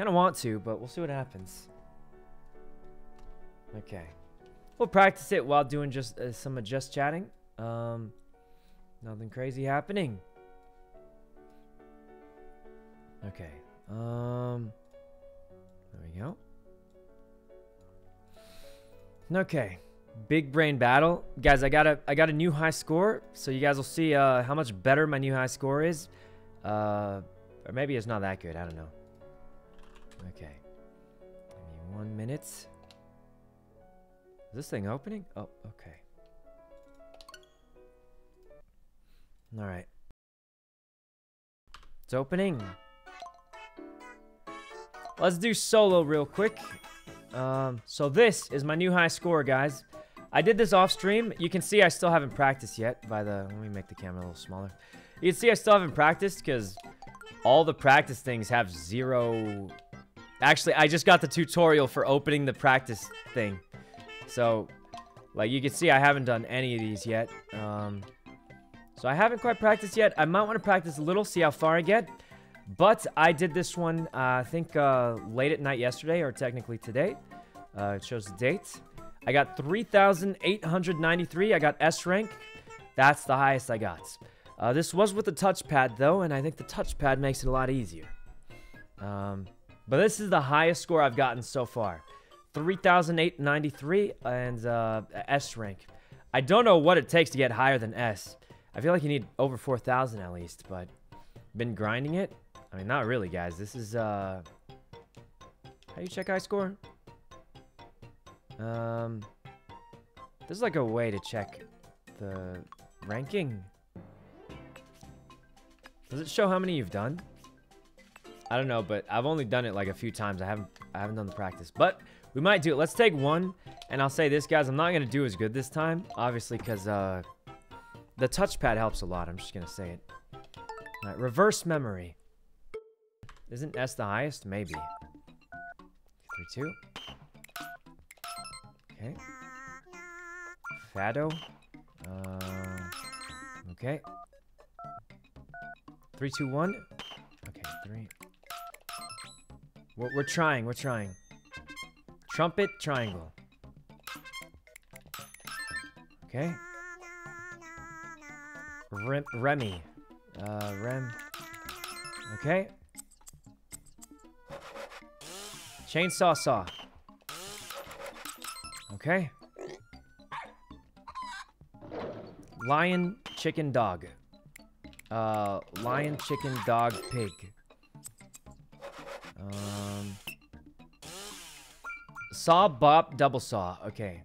Kind of want to, but we'll see what happens. Okay. We'll practice it while doing just uh, some just chatting. Um, nothing crazy happening. Okay. Um, there we go. Okay. Big brain battle. Guys, I got a I got a new high score, so you guys will see uh, how much better my new high score is. Uh, or maybe it's not that good. I don't know. Okay. Give me one minute. Is this thing opening? Oh, okay. Alright. It's opening. Let's do solo real quick. Um, so this is my new high score, guys. I did this off stream. You can see I still haven't practiced yet by the... Let me make the camera a little smaller. You can see I still haven't practiced because all the practice things have zero... Actually, I just got the tutorial for opening the practice thing. So, like, you can see I haven't done any of these yet. Um, so I haven't quite practiced yet. I might want to practice a little, see how far I get. But I did this one, uh, I think, uh, late at night yesterday, or technically today. Uh, it shows the date. I got 3,893. I got S rank. That's the highest I got. Uh, this was with the touchpad, though, and I think the touchpad makes it a lot easier. Um, but this is the highest score I've gotten so far. 3,893 and uh, S rank. I don't know what it takes to get higher than S. I feel like you need over 4,000 at least, but been grinding it. I mean, not really, guys. This is, uh... How do you check high score? Um... There's like a way to check the ranking. Does it show how many you've done? I don't know, but I've only done it like a few times. I haven't I haven't done the practice. But we might do it. Let's take one. And I'll say this, guys. I'm not to do as good this time. Obviously, because uh, the touchpad helps a lot. I'm just to say it. Reverse memory. Isn't S the highest? Maybe. 3, 2. Okay. Fado. Uh, okay. Three, two, one. Okay, 3. We're, we're trying, we're trying. Trumpet, triangle. Okay. Rem Remy. Uh, Rem. Okay. Chainsaw saw. Okay. Lion, chicken, dog. Uh, lion, chicken, dog, pig. Saw, bop, double saw. Okay.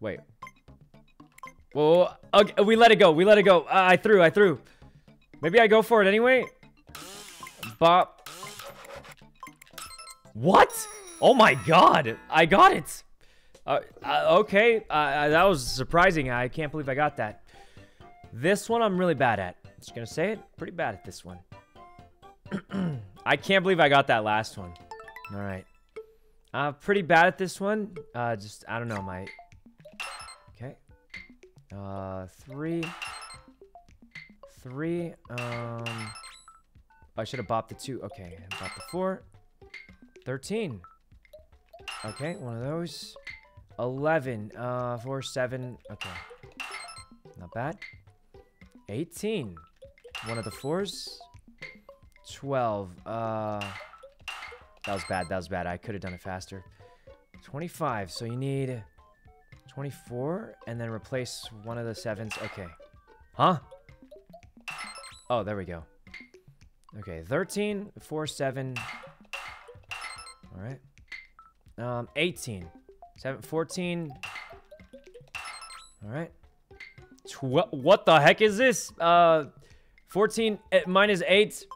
Wait. Whoa, okay, we let it go. We let it go. Uh, I threw, I threw. Maybe I go for it anyway. Bop. What? Oh my god. I got it. Uh, uh, okay. Uh, that was surprising. I can't believe I got that. This one I'm really bad at. Just gonna say it. Pretty bad at this one. I can't believe I got that last one. All right. Uh, pretty bad at this one. Uh, just, I don't know, my... Okay. Uh, three. Three. Um... I should have bopped the two. Okay, bopped the four. 13. Okay, one of those. 11. Uh, four, seven. Okay. Not bad. 18. One of the fours. 12. Uh, that was bad. That was bad. I could have done it faster. 25. So you need 24 and then replace one of the sevens. Okay. Huh? Oh, there we go. Okay, 13, 4, 7. All right. Um, 18. 7, 14. All right. Tw what the heck is this? Uh, 14 uh, minus 8.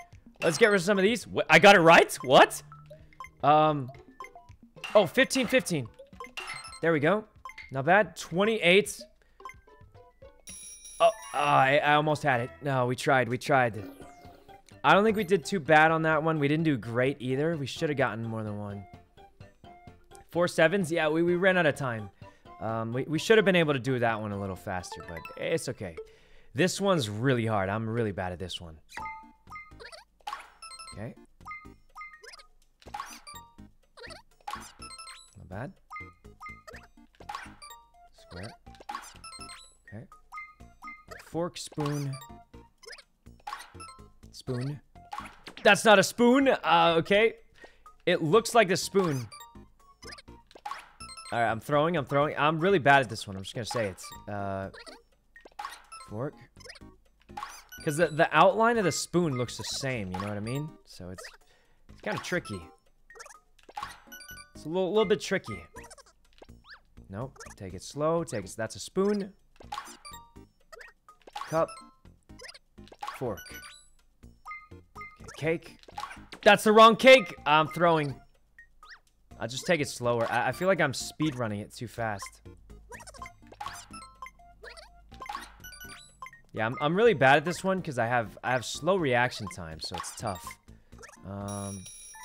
Let's get rid of some of these. I got it right? What? Um. Oh, 15, 15. There we go. Not bad. 28. Oh, uh, I, I almost had it. No, we tried. We tried. I don't think we did too bad on that one. We didn't do great either. We should have gotten more than one. Four sevens? Yeah, we, we ran out of time. Um, we, we should have been able to do that one a little faster, but it's okay. This one's really hard. I'm really bad at this one. Okay. Bad. Square. Okay. Fork, spoon. Spoon. That's not a spoon. Uh, okay. It looks like the spoon. All right, I'm throwing. I'm throwing. I'm really bad at this one. I'm just gonna say it. Uh, fork. Because the the outline of the spoon looks the same. You know what I mean? So it's it's kind of tricky. It's a little, little bit tricky. Nope. Take it slow. Take it. That's a spoon. Cup. Fork. Okay, cake. That's the wrong cake. I'm throwing. I'll just take it slower. I, I feel like I'm speed running it too fast. Yeah, I'm, I'm really bad at this one because I have I have slow reaction time, so it's tough. Um,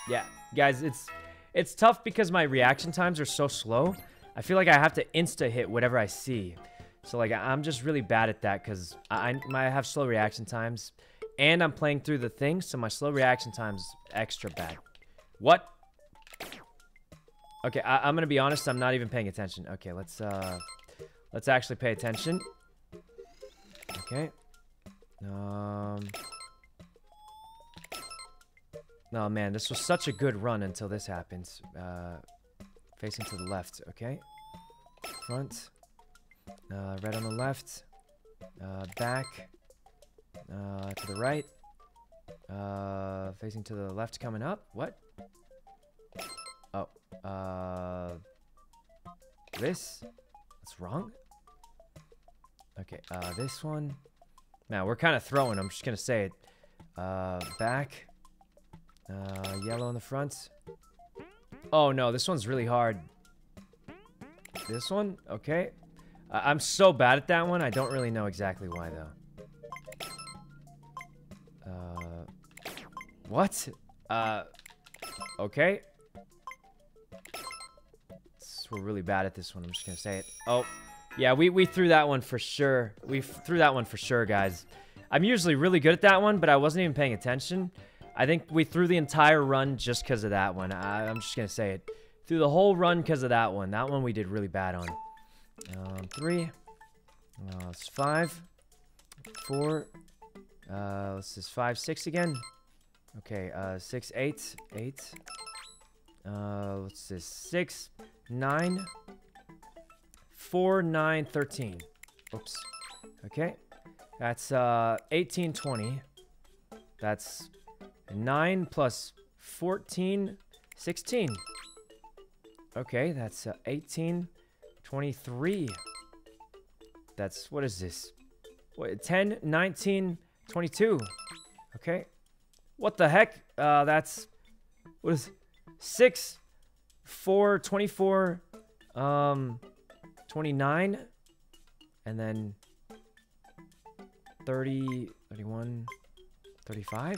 yeah, guys, it's it's tough because my reaction times are so slow. I feel like I have to insta hit whatever I see. So like I'm just really bad at that because I, I have slow reaction times, and I'm playing through the thing, so my slow reaction times extra bad. What? Okay, I, am gonna be honest. I'm not even paying attention. Okay, let's uh, let's actually pay attention. Okay. Um. Oh man, this was such a good run until this happens. Uh, facing to the left. Okay. Front. Uh, right on the left. Uh, back. Uh, to the right. Uh, facing to the left coming up. What? Oh. Uh, this? That's wrong? Okay, uh, this one. Now, we're kind of throwing. I'm just going to say it. Uh, back. Uh, yellow in the front. Oh, no. This one's really hard. This one? Okay. I'm so bad at that one. I don't really know exactly why, though. Uh, what? Uh, okay. We're really bad at this one. I'm just to say it. Oh, yeah, we, we threw that one for sure. We threw that one for sure, guys. I'm usually really good at that one, but I wasn't even paying attention. I think we threw the entire run just because of that one. I, am just going to say it. Through the whole run because of that one. That one we did really bad on. Um, three. Uh, it's five. Four. Uh, this is five, six again. Okay, uh, six, eight, eight. Uh, what's this? Six, nine, four, nine, 13. Oops. Okay. That's uh, 18, 20. That's 9 plus 14, 16. Okay, that's uh, 18, 23. That's, what is this? What, 10, 19, 22. Okay. What the heck? Uh, that's, what is, 6, 4, 24, um, 29, and then 30, 31, 35.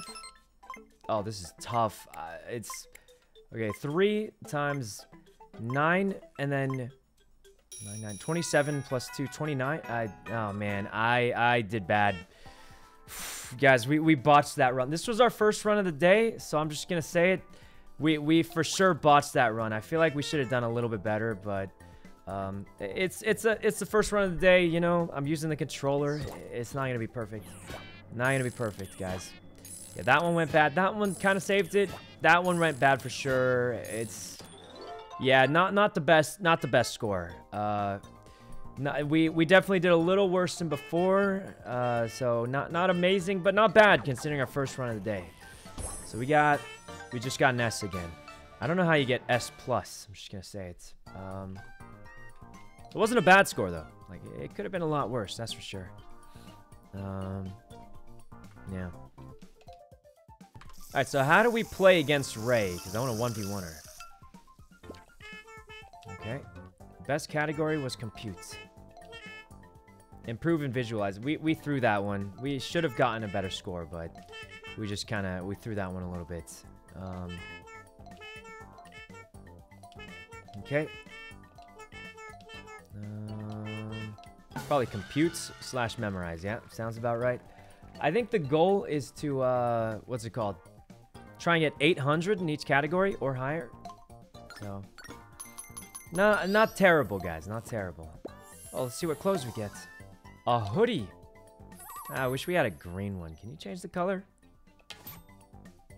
Oh, this is tough. Uh, it's, okay, 3 times 9, and then 9, 9, 27 plus 2, 29. I, oh, man, I, I did bad. Guys, we, we botched that run. This was our first run of the day, so I'm just going to say it. We, we for sure botched that run. I feel like we should have done a little bit better, but um, it's it's a it's the first run of the day. You know, I'm using the controller. It's not gonna be perfect. Not gonna be perfect, guys. Yeah, that one went bad. That one kind of saved it. That one went bad for sure. It's yeah, not not the best not the best score. Uh, not, we we definitely did a little worse than before. Uh, so not not amazing, but not bad considering our first run of the day. So we got we just got an S again. I don't know how you get S plus. I'm just gonna say it. Um, it wasn't a bad score though. Like it could have been a lot worse. That's for sure. Um, yeah. All right. So how do we play against Rae? Because I want a one v one her. Okay. Best category was compute. Improve and visualize. We we threw that one. We should have gotten a better score, but we just kind of we threw that one a little bit. Um, okay. Um, probably compute slash memorize. Yeah, sounds about right. I think the goal is to, uh, what's it called? Try and get 800 in each category or higher. So, No, not terrible, guys. Not terrible. Oh, let's see what clothes we get. A hoodie. Ah, I wish we had a green one. Can you change the color?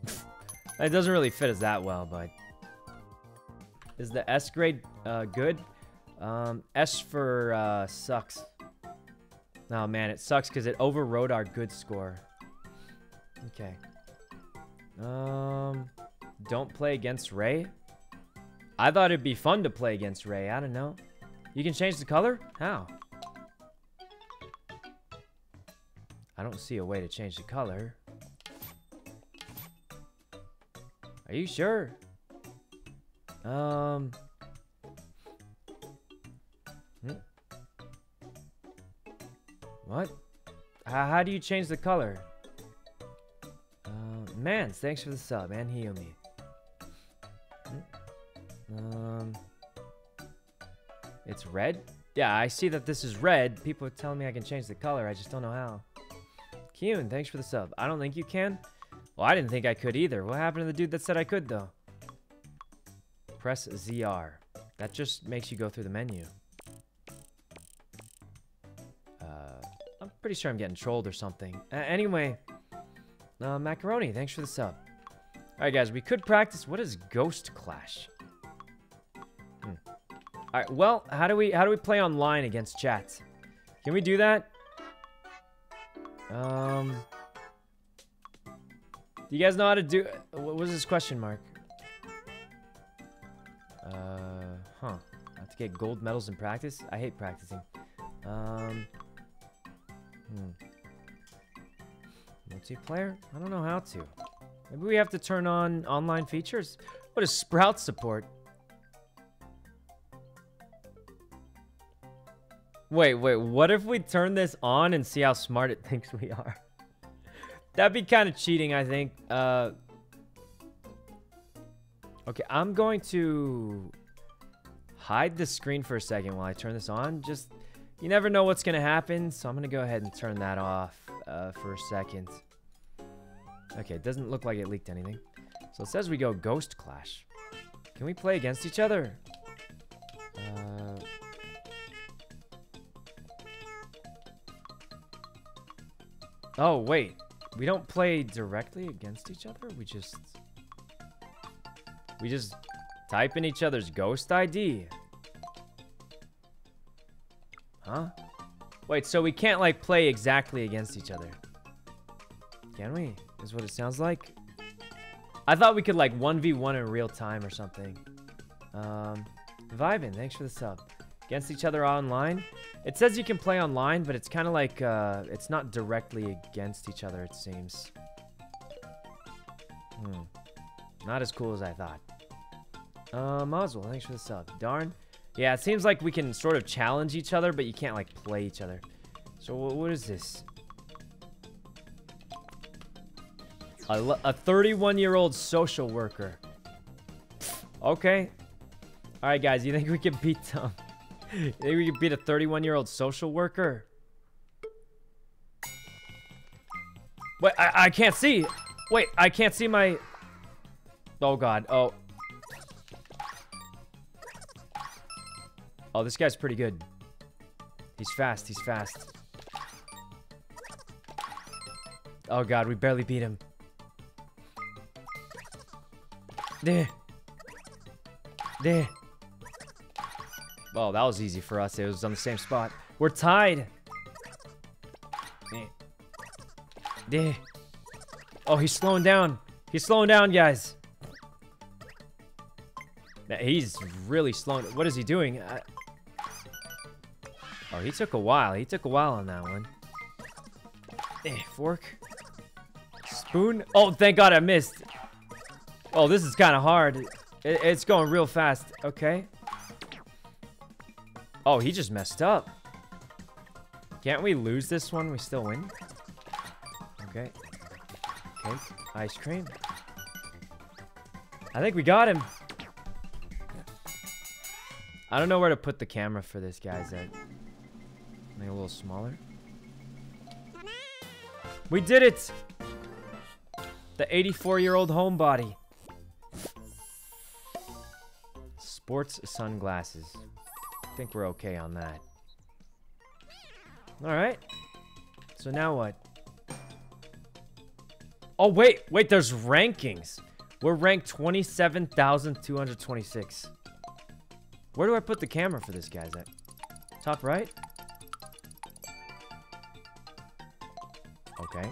it doesn't really fit us that well, but... Is the S grade uh, good? Um, S for uh, sucks. Oh, man, it sucks because it overrode our good score. Okay. Um, don't play against Rae? I thought it'd be fun to play against Rae. I don't know. You can change the color? How? I don't see a way to change the color. Are you sure? Um... Hmm? What? How, how do you change the color? Man, thanks for the sub and. Hmm? Um... It's red? Yeah, I see that this is red. People are telling me I can change the color. I just don't know how. Kyun, thanks for the sub. I don't think you can. Well, I didn't think I could either. What happened to the dude that said I could, though? Press ZR. That just makes you go through the menu. Uh, I'm pretty sure I'm getting trolled or something. Uh, anyway, uh, Macaroni, thanks for the sub. Alright, guys, we could practice. What is Ghost Clash? Hmm. Alright, well, how do we how do we play online against chats? Can we do that? Um, do you guys know how to do? What was this question mark? Uh, huh. I have to get gold medals in practice. I hate practicing. Um, hmm. Multiplayer? I don't know how to. Maybe we have to turn on online features. What is Sprout support? Wait, wait, what if we turn this on and see how smart it thinks we are? That'd be kind of cheating, I think. Uh, okay, I'm going to hide the screen for a second while I turn this on. Just, you never know what's going to happen, so I'm going to go ahead and turn that off uh, for a second. Okay, it doesn't look like it leaked anything. So it says we go Ghost Clash. Can we play against each other? Uh... Oh, wait. We don't play directly against each other? We just... We just type in each other's ghost ID. Huh? Wait, so we can't, like, play exactly against each other. Can we? Is what it sounds like. I thought we could, like, 1v1 in real time or something. Um, Vibin, thanks for the sub. Against each other online? It says you can play online, but it's kind of like, uh, it's not directly against each other, it seems. Hmm. Not as cool as I thought. Uh, Mazel, thanks for the sub. Darn. Yeah, it seems like we can sort of challenge each other, but you can't, like, play each other. So, what is this? A 31-year-old social worker. Okay. Alright, guys, you think we can beat them? you think we can beat a 31-year-old social worker? Wait, I, I can't see. Wait, I can't see my... Oh, God. Oh. Oh, this guy's pretty good. He's fast. He's fast. Oh, God. We barely beat him. There. There. Oh, that was easy for us. It was on the same spot. We're tied. There. Oh, he's slowing down. He's slowing down, guys. He's really slowing. What is he doing? I... Oh, he took a while. He took a while on that one. Eh, fork. Spoon. Oh, thank God I missed. Oh, this is kind of hard. It, it's going real fast. Okay. Oh, he just messed up. Can't we lose this one? We still win? Okay. Cake. Ice cream. I think we got him. I don't know where to put the camera for this, guys. That make a little smaller. We did it! The 84-year-old homebody. Sports sunglasses. I think we're okay on that. All right. So now what? Oh, wait. Wait, there's rankings. We're ranked 27,226. Where do I put the camera for this guy's at? Top right? Okay.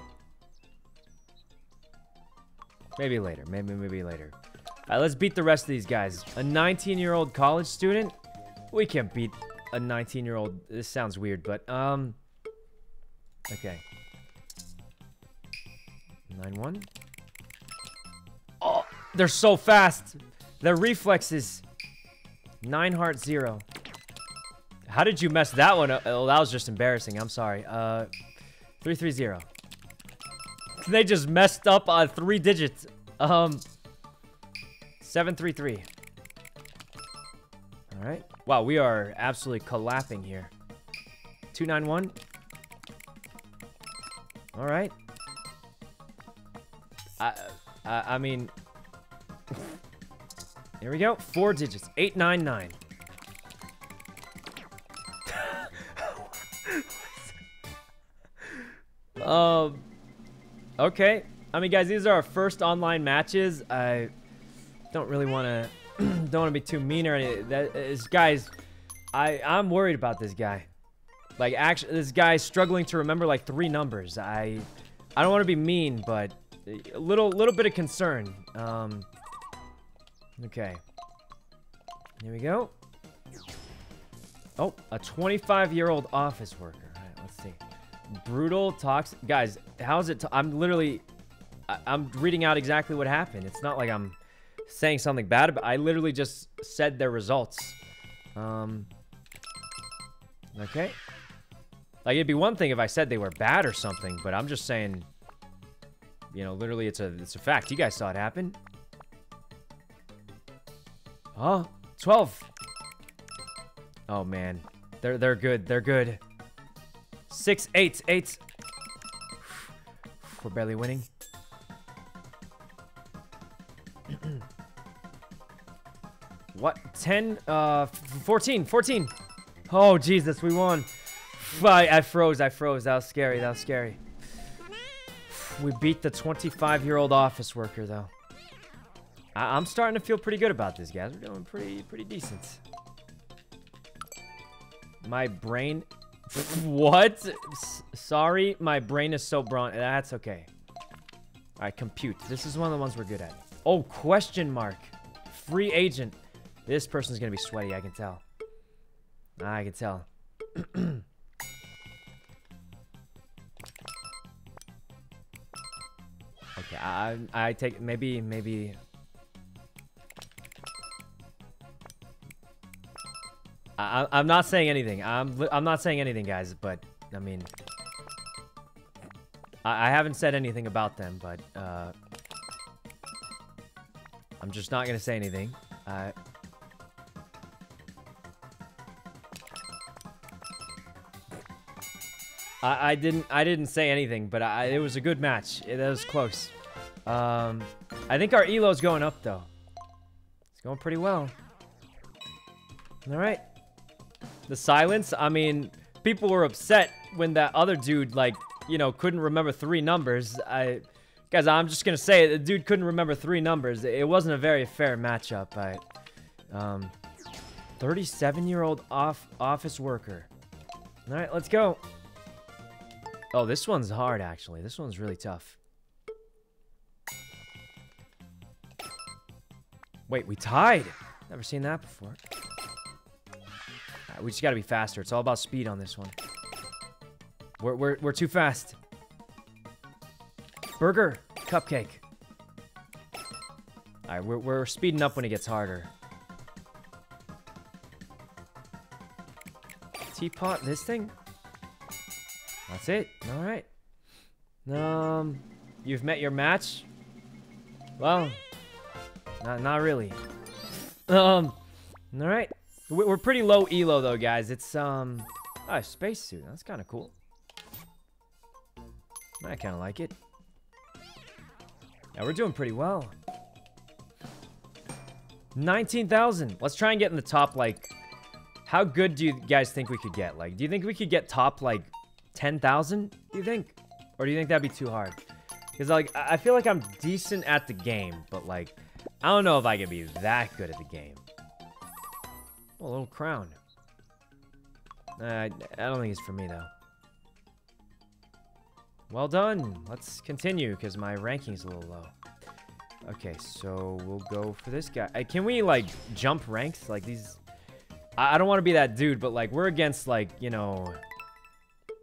Maybe later. Maybe, maybe later. All right, let's beat the rest of these guys. A 19-year-old college student? We can't beat a 19-year-old. This sounds weird, but, um... Okay. 9-1. Oh, they're so fast. Their reflexes. 9 heart 0. How did you mess that one up? Oh, that was just embarrassing. I'm sorry. Uh, 330. They just messed up on three digits. Um... 733. All right. Wow, we are absolutely collapsing here. 291. All right. I, I, I mean, here we go. Four digits. 899. um, okay. I mean, guys, these are our first online matches. I don't really want to don't want to be too mean or anything. That is, guys, I I'm worried about this guy. Like, actually, this guy's struggling to remember like three numbers. I I don't want to be mean, but a little little bit of concern. Um. Okay. Here we go. Oh, a 25-year-old office worker. All right, let's see. Brutal toxic. Guys, how's it? I'm literally. I I'm reading out exactly what happened. It's not like I'm saying something bad about I literally just said their results. Um, okay. Like, it'd be one thing if I said they were bad or something, but I'm just saying, you know, literally it's a, it's a fact. You guys saw it happen. Huh? 12. Oh, man. They're, they're good. They're good. Six, eight, eight. We're barely winning. What? 10? Uh, 14. 14. Oh, Jesus, we won. I, I froze. I froze. That was scary. That was scary. We beat the 25-year-old office worker, though. I I'm starting to feel pretty good about this, guys. We're doing pretty, pretty decent. My brain... what? S sorry, my brain is so brawn. That's okay. All right, compute. This is one of the ones we're good at. Oh, question mark. Free agent. This person's gonna be sweaty, I can tell. I can tell. okay, I I take maybe maybe I I'm not saying anything. I'm I'm not saying anything, guys, but I mean I, haven't said anything about them, but uh I'm just not gonna say anything. I, I didn't I didn't say anything, but I, it was a good match. It, it was close. Um, I think our elo's going up though. It's going pretty well. All right. The silence. I mean, people were upset when that other dude like you know couldn't remember three numbers. I guys, I'm just gonna say the dude couldn't remember three numbers. It wasn't a very fair matchup. I um, 37 year old off office worker. All right, let's go. Oh, this one's hard, actually. This one's really tough. Wait, we tied. Never seen that before. Right, we just gotta be faster. It's all about speed on this one. We're, we're, we're too fast. Burger. Cupcake. Alright, we're, we're speeding up when it gets harder. Teapot, this thing? That's it. All right. Um, you've met your match. Well, not not really. Um, all right. We're pretty low elo though, guys. It's um, oh, spacesuit. That's kind of cool. I kind of like it. Yeah, we're doing pretty well. 19,000. Let's try and get in the top, like... How good do you guys think we could get? Like, do you think we could get top, like, 10,000? Do you think? Or do you think that'd be too hard? Because, like, I feel like I'm decent at the game, but, like, I don't know if I can be that good at the game. Oh, a little crown. Uh, I don't think it's for me, though. Well done. Let's continue, because my ranking's a little low. Okay, so we'll go for this guy. Uh, can we, like, jump ranks? Like, these... I, I don't want to be that dude, but, like, we're against, like, you know...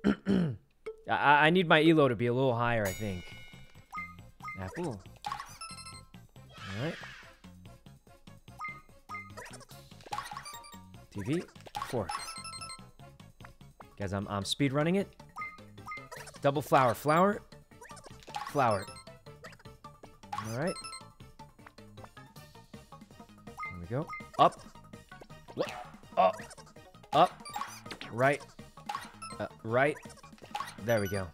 I, I need my elo to be a little higher, I think. Ah, Apple. Alright. TV. Four. Guys, I'm, I'm speed running it. Double flower. Flower. Flower. Alright. There we go. Up. What? Up. Up. Right. Uh, right. There we go.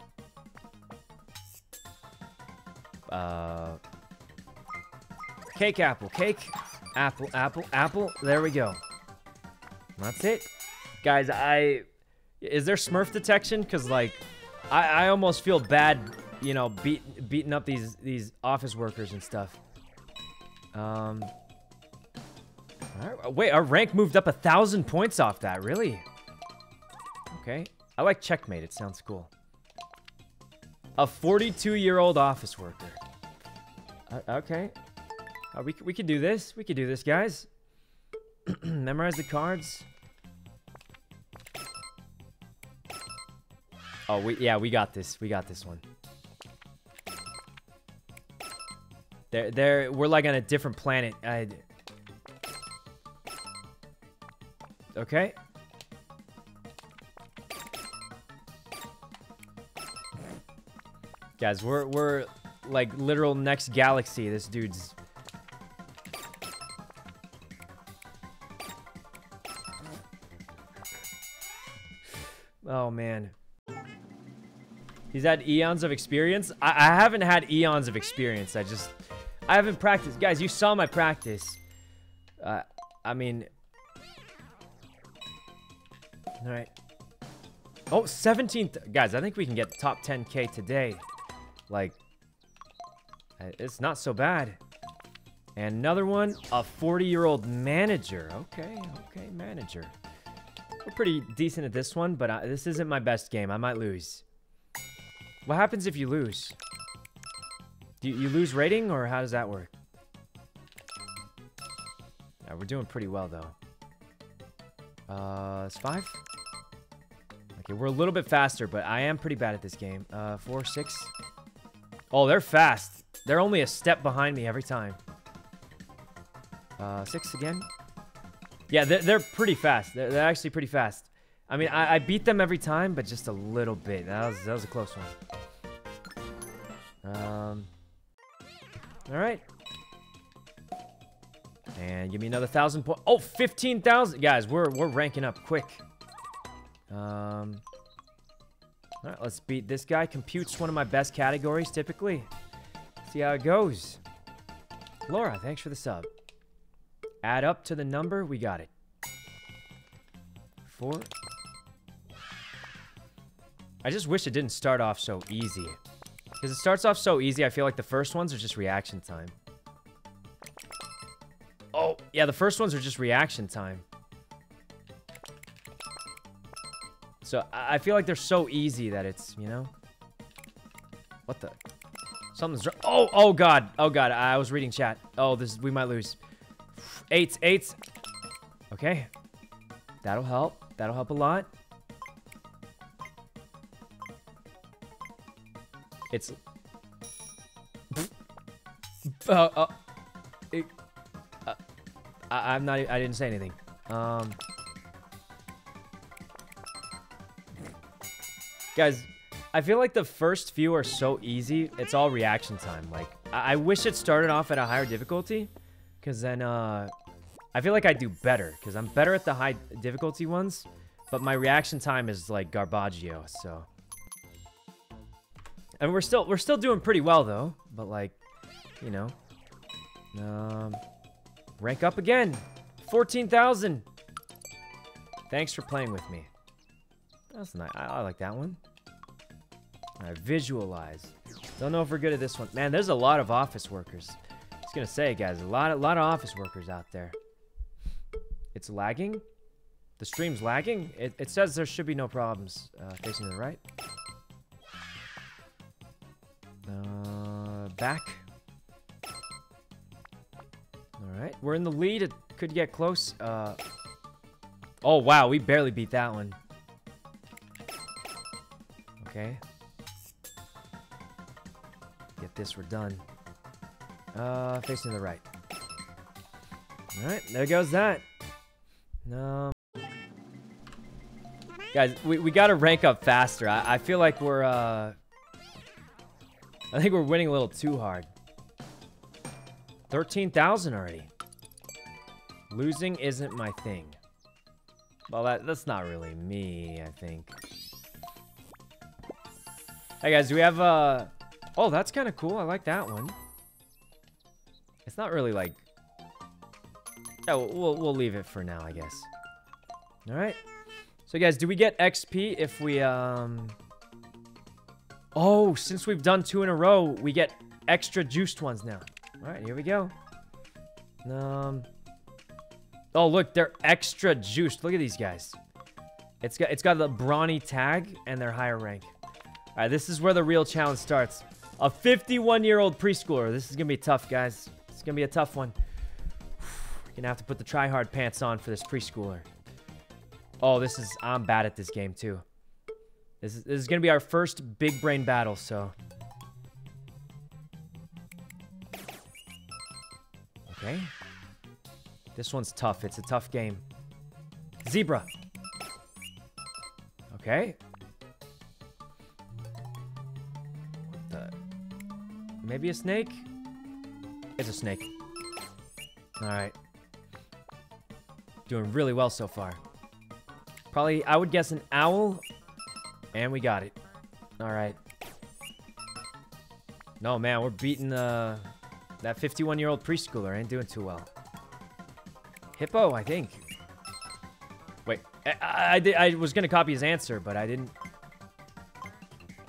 Uh, cake, apple, cake, apple, apple, apple. There we go. That's it. Guys, I... Is there Smurf detection? Because, like, I, I almost feel bad, you know, beat, beating up these, these office workers and stuff. Um... wait, our rank moved up a thousand points off that, really? Okay. I like checkmate, it sounds cool. A 42-year-old office worker. Uh, okay. Uh, we, we could do this. We could do this, guys. Memorize the cards. Oh, we yeah, we got this. We got this one. There, there. We're like on a different planet. I. Okay. Guys, we're we're like literal next galaxy. This dude's Oh, man. He's had eons of experience? I, I haven't had eons of experience. I just... I haven't practiced. Guys, you saw my practice. Uh, I mean... Alright. Oh, 17th. Guys, I think we can get top 10k today. Like... It's not so bad. And another one, a 40-year-old manager. Okay, okay, manager. We're pretty decent at this one, but I, this isn't my best game. I might lose. What happens if you lose? Do you, lose rating, or how does that work? Yeah, we're doing pretty well, though. Uh, it's five? Okay, we're a little bit faster, but I am pretty bad at this game. Uh, four, six. Oh, they're fast. They're only a step behind me every time. Uh, six again. Yeah, they're, they're pretty fast. They're, they're, actually pretty fast. I mean, I, I, beat them every time, but just a little bit. That was, that was a close one. Um, all right. And give me another thousand point. Oh, 15,000. Guys, we're, we're ranking up quick. Um, all right, let's beat this guy. Compute's one of my best categories, typically. See how it goes. Laura, thanks for the sub. Add up to the number. We got it. Four. I just wish it didn't start off so easy. Because it starts off so easy, I feel like the first ones are just reaction time. Oh, yeah, the first ones are just reaction time. So, I feel like they're so easy that it's, you know? What the? Something's... Oh, oh, God. Oh, God. I was reading chat. Oh, this we might lose. Eights, eights. Okay. That'll help. That'll help a lot. It's... uh, uh, it, uh, I, I'm not... I didn't say anything. Um... Guys, I feel like the first few are so easy. It's all reaction time. Like, I, I wish it started off at a higher difficulty. Because then, uh, I feel like I do better. Because I'm better at the high difficulty ones. But my reaction time is like Garbaggio, so. And we're still, we're still doing pretty well, though. But like, you know. Um, Rank up again. 14,000. Thanks for playing with me. That's nice. I, I like that one. Right, visualize. Don't know if we're good at this one. Man, there's a lot of office workers. I was gonna say, guys, a lot, a lot of office workers out there. It's lagging. The stream's lagging. It, it says there should be no problems. Uh, facing to the right. Uh, back. All right, we're in the lead. It could get close. Uh, oh wow, we barely beat that one. Okay. This, we're done. Uh, facing the right. All right, there goes that. No. Guys, we, we gotta rank up faster. I, I feel like we're, uh... I think we're winning a little too hard. 13,000 already. Losing isn't my thing. Well, that, that's not really me, I think. Hey, guys, do we have, uh... Oh, that's kind of cool. I like that one. It's not really, like... Oh, we'll, we'll leave it for now, I guess. All right. So guys, do we get XP if we, um... Oh, since we've done two in a row, we get extra juiced ones now. All right, here we go. Um... Oh, look, they're extra juiced. Look at these guys. It's got it's got the brawny tag and they're higher rank. All right, this is where the real challenge starts. A 51-year-old preschooler. This is gonna be tough, guys. It's gonna be a tough one. You're gonna have to put the try-hard pants on for this preschooler. Oh, this is... I'm bad at this game, too. This is, this is going to be our first big brain battle, so... Okay. This one's tough. It's a tough game. Zebra. Okay. Maybe a snake? It's a snake. Alright. Doing really well so far. Probably, I would guess an owl. And we got it. All right. No, man, we're beating uh, that 51-year-old preschooler. Ain't doing too well. Hippo, I think. Wait, I, I, I, I was going to copy his answer, but I didn't.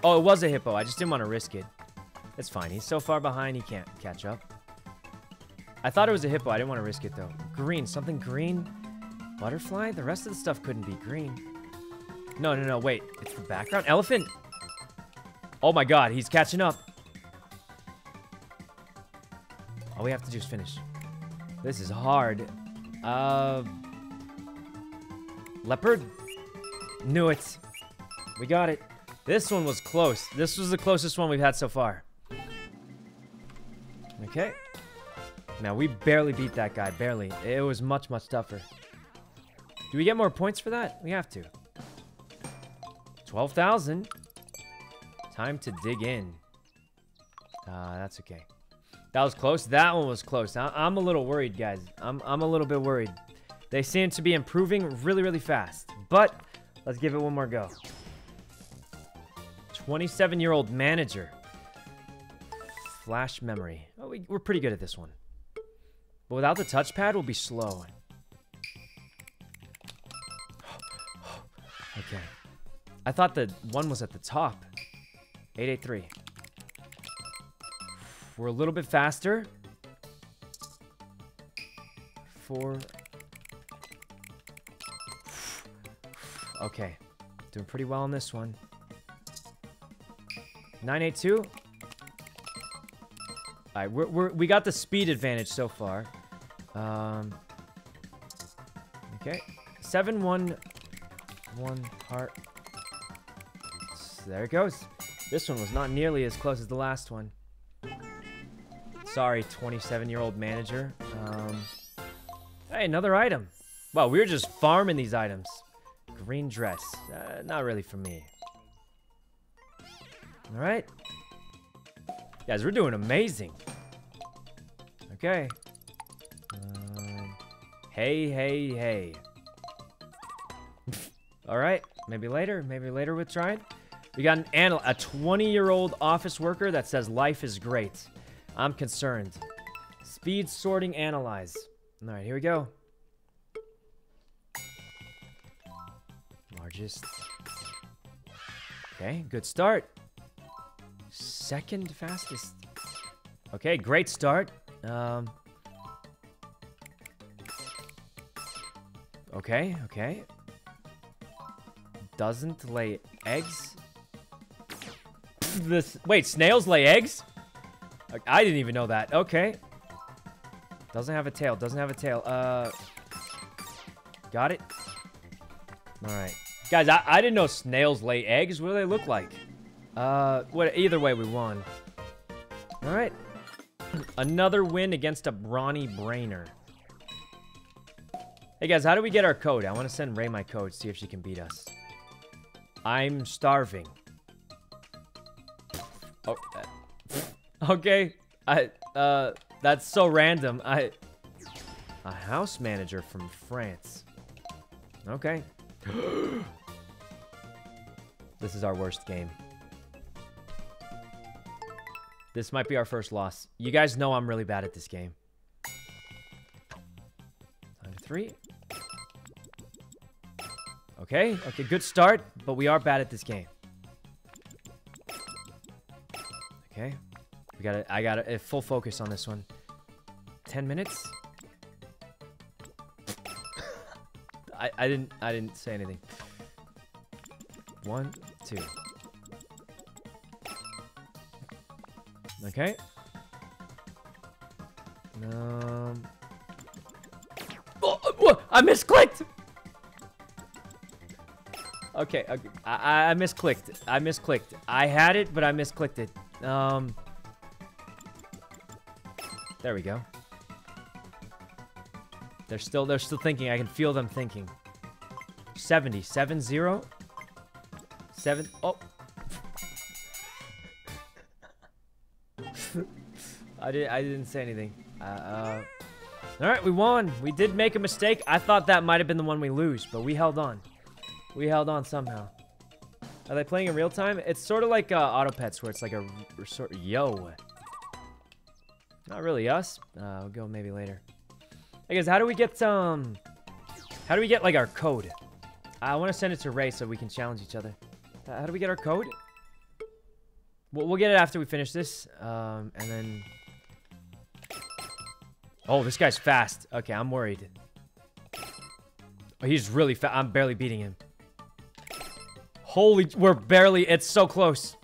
Oh, it was a hippo. I just didn't want to risk it. It's fine. He's so far behind, he can't catch up. I thought it was a hippo. I didn't want to risk it, though. Green. Something green. Butterfly? The rest of the stuff couldn't be green. No, no, no, wait. It's the background? Elephant? Oh my god, he's catching up. All we have to do is finish. This is hard. Uh... Leopard? Knew it. We got it. This one was close. This was the closest one we've had so far. Okay. Now, we barely beat that guy. Barely. It was much, much tougher. Do we get more points for that? We have to. 12,000. Time to dig in. Uh, that's okay. That was close. That one was close. I am a little worried, guys. I'm, I'm a little bit worried. They seem to be improving really, really fast. But let's give it one more go. 27-year-old manager. Flash memory. Oh, we, we're pretty good at this one. But without the touchpad, we'll be slow. Okay. I thought the one was at the top. 883. We're a little bit faster. Four. Okay. Doing pretty well on this one. 982. We're, we're, we got the speed advantage so far. Um, okay. 7 1 one heart. So there it goes. This one was not nearly as close as the last one. Sorry, 27-year-old manager. Um, hey, another item. Wow, we were just farming these items. Green dress. Uh, not really for me. All right. Guys, we're doing amazing. Okay. Um, hey, hey, hey. All right, maybe later. Maybe later with trying. We got an a 20-year-old office worker that says life is great. I'm concerned. Speed sorting analyze. All right, here we go. Largest. Okay, good start. Second fastest. Okay, great start. Um, okay, okay. Doesn't lay eggs. this wait, snails lay eggs? I didn't even know that. Okay. Doesn't have a tail. Doesn't have a tail. Uh, got it. All right, guys. I, I didn't know snails lay eggs. What do they look like? Uh, what? Either way, we won. All right. Another win against a brawny brainer. Hey guys, how do we get our code? I want to send Rae my code, see if she can beat us. I'm starving. Oh, uh, okay. I uh, that's so random. I a house manager from France. Okay. this is our worst game. This might be our first loss. You guys know I'm really bad at this game. Time three. Okay, okay, good start, but we are bad at this game. Okay. We gotta, I gotta, uh, full focus on this one. 10 minutes? I, I didn't, I didn't say anything. One, two. Okay. Um. Oh, oh, I misclicked. Okay, okay. I, I misclicked. I misclicked. I had it, but I misclicked it. Um. There we go. They're still they're still thinking. I can feel them thinking. 70, 7 0. 7 Oh. I did I didn't say anything. Uh, uh All right, we won. We did make a mistake. I thought that might have been the one we lose, but we held on. We held on somehow. Are they playing in real time? It's sort of like uh, Auto Pets, where it's like a sort of yo. Not really us. Uh, we'll go maybe later. Hey guys, how do we get um? How do we get like our code? I want to send it to Rae so we can challenge each other. How do we get our code? We'll, we'll get it after we finish this. Um, and then... Oh, this guy's fast. Okay, I'm worried. Oh, he's really fast. I'm barely beating him. Holy... We're barely... It's so close.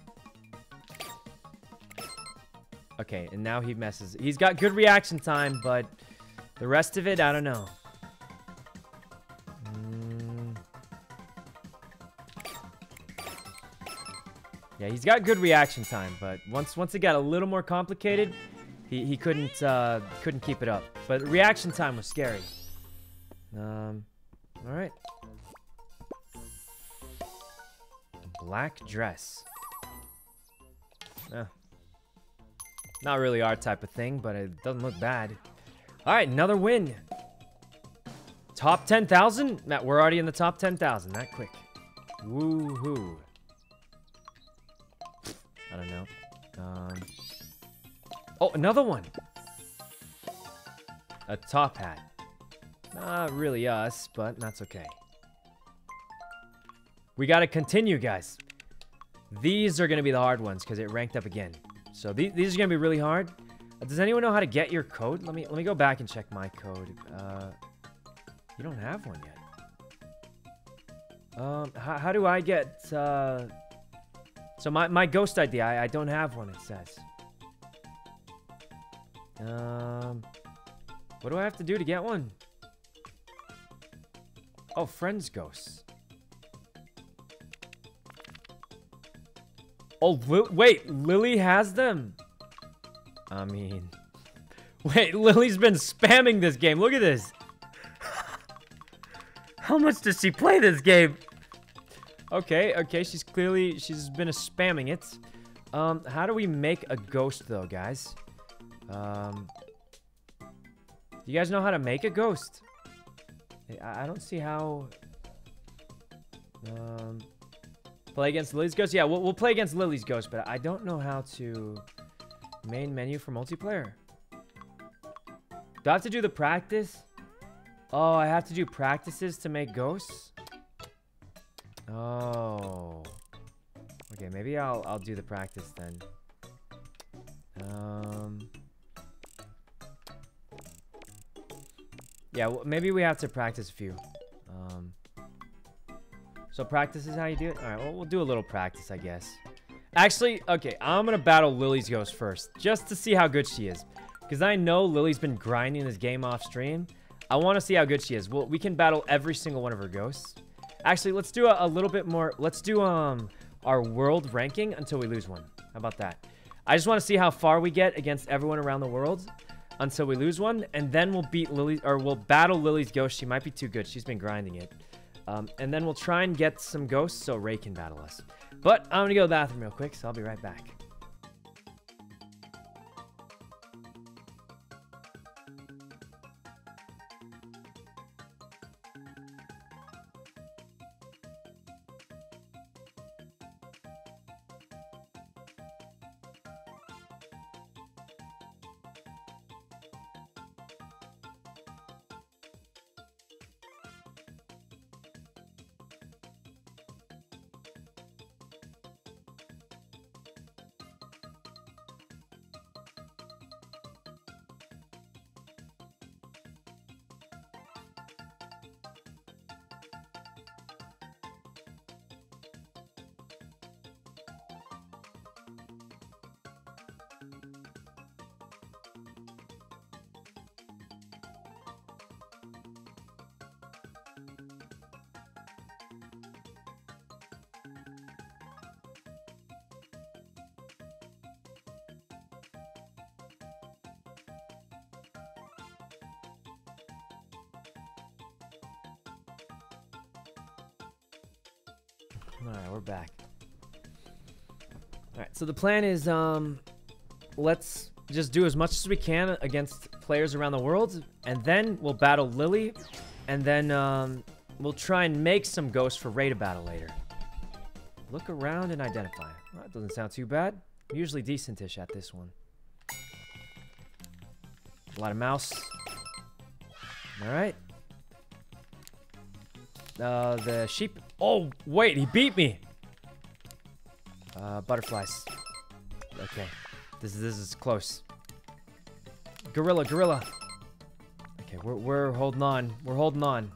Okay, and now he messes. He's got good reaction time, but the rest of it, I don't know. Mm. Yeah, he's got good reaction time, but once once it got a little more complicated, he, he couldn't uh, couldn't keep it up. But reaction time was scary. Um, all right. Black dress. Eh. Not really our type of thing, but it doesn't look bad. All right, another win. Top 10,000? Matt, we're already in the top 10,000 that quick. Woohoo. I don't know. Um, oh, another one. A top hat. Not really us, but that's okay. We got to continue, guys. These are to be the hard ones because it ranked up again. So these, these are to be really hard. Uh, does anyone know how to get your code? Let me let me go back and check my code. Uh, you don't have one yet. Um, how, how do I get... Uh, so my, my ghost ID, I, I don't have one, it says. Um, what do I have to do to get one? Oh, friends ghosts. Oh, li wait, Lily has them? I mean... Wait, Lily's been spamming this game. Look at this. How much does she play this game? Okay, okay, she's clearly, she's been a spamming it. Um, how do we make a ghost, though, guys? Um, you guys know how to make a ghost? I, I don't see how... Um, play against Lily's ghost? Yeah, we'll, we'll play against Lily's ghost, but I don't know how to... Main menu for multiplayer. Do I have to do the practice? Oh, I have to do practices to make ghosts? Oh. Okay, maybe I'll I'll do the practice then. Yeah, well, maybe we have to practice a few. Um So practice is how you do it? Alright, well we'll do a little practice, I guess. Actually, okay, I'm gonna battle Lily's ghost first, just to see how good she is. Because I know Lily's been grinding this game off stream. I want to see how good she is. Well, we can battle every single one of her ghosts. Actually, let's do a, a little bit more. Let's do um our world ranking until we lose one. How about that? I just want to see how far we get against everyone around the world until we lose one, and then we'll beat Lily or we'll battle Lily's ghost. She might be too good. She's been grinding it. Um, and then we'll try and get some ghosts so Rae can battle us. But I'm gonna go to the bathroom real quick, so I'll be right back. So the plan is, um, let's just do as much as we can against players around the world, and then we'll battle Lily, and then, um, we'll try and make some ghosts for Rae to battle later. Look around and identify. Well, that doesn't sound too bad. I'm usually decentish at this one. A lot of mouse. Alright. Uh, the sheep. Oh, wait, he beat me. Uh, butterflies. Okay. This is, this is close. Gorilla, gorilla. Okay, we're, we're holding on. We're holding on.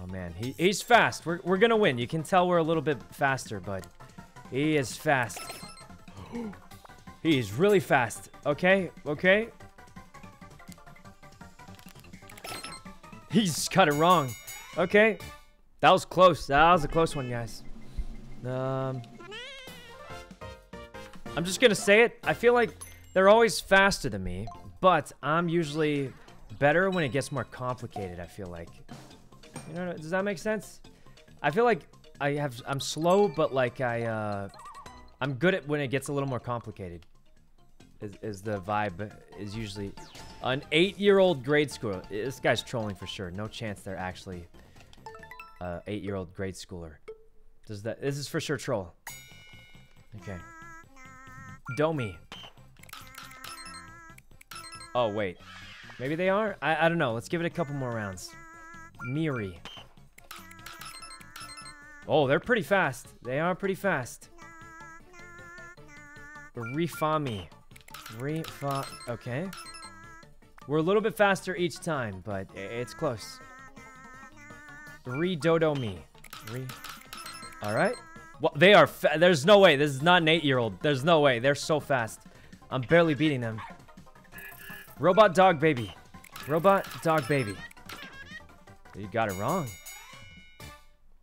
Oh, man. He, he's fast. We're, we're gonna win. You can tell we're a little bit faster, but he is fast. He's really fast. Okay, okay. He's got it wrong. Okay. That was close. That was a close one, guys. Um, I'm just going to say it. I feel like they're always faster than me, but I'm usually better when it gets more complicated, I feel like. You know, does that make sense? I feel like I have, I'm slow, but like I, uh, I'm good at when it gets a little more complicated is, is the vibe is usually an eight-year-old grade school. This guy's trolling for sure. No chance they're actually uh, eight-year-old grade schooler. Does that? This is for sure troll. Okay. Domi. Oh wait, maybe they are. I I don't know. Let's give it a couple more rounds. Miri. Oh, they're pretty fast. They are pretty fast. Rifami. Refa... Okay. We're a little bit faster each time, but it's close. Redodo me. Re... Alright. Well, they are There's no way. This is not an eight-year-old. There's no way. They're so fast. I'm barely beating them. Robot dog baby. Robot dog baby. You got it wrong.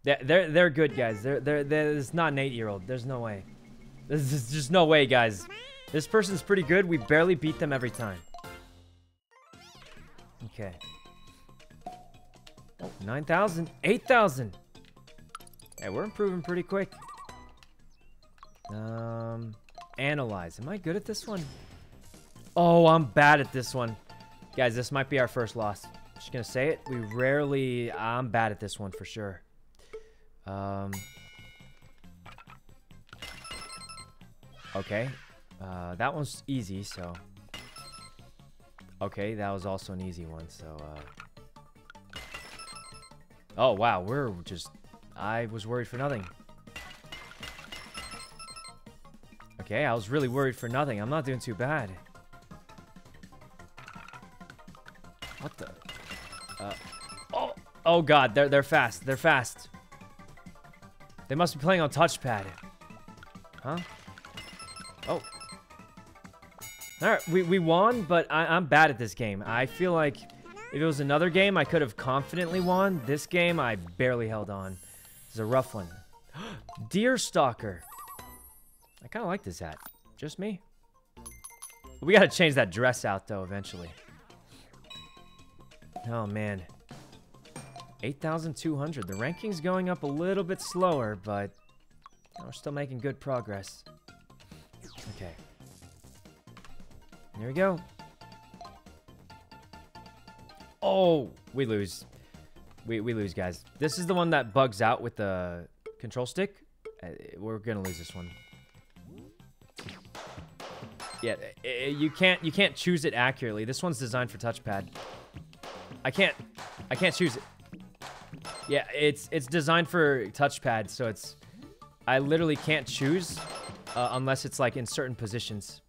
They're, they're, they're good, guys. They're, they're, they're, not an eight-year-old. There's no way. There's just no way, guys. This person's pretty good. We barely beat them every time. Okay. Oh, 9,000. 8,000. Hey, we're improving pretty quick. Um, analyze. Am I good at this one? Oh, I'm bad at this one. Guys, this might be our first loss. Just gonna say it. We rarely... I'm bad at this one for sure. Um... Okay. Uh, that one's easy, so... Okay, that was also an easy one, so, uh... Oh, wow, we're just... I was worried for nothing. Okay, I was really worried for nothing. I'm not doing too bad. What the? Uh, oh, oh god, they're they're fast. They're fast. They must be playing on touchpad. Huh? Oh. Alright, we, we won, but I, I'm bad at this game. I feel like if it was another game, I could have confidently won. This game, I barely held on. It's a rough one. Deer Stalker. I kind of like this hat. Just me. We got to change that dress out, though, eventually. Oh, man. 8,200. The ranking's going up a little bit slower, but we're still making good progress. Okay. There we go. Oh, we lose. We, we lose, guys. This is the one that bugs out with the control stick. Uh, we're going to lose this one. Yeah, you can't you can't choose it accurately. This one's designed for touchpad. I can't I can't choose it. Yeah, it's it's designed for touchpad, so it's I literally can't choose uh, unless it's like in certain positions.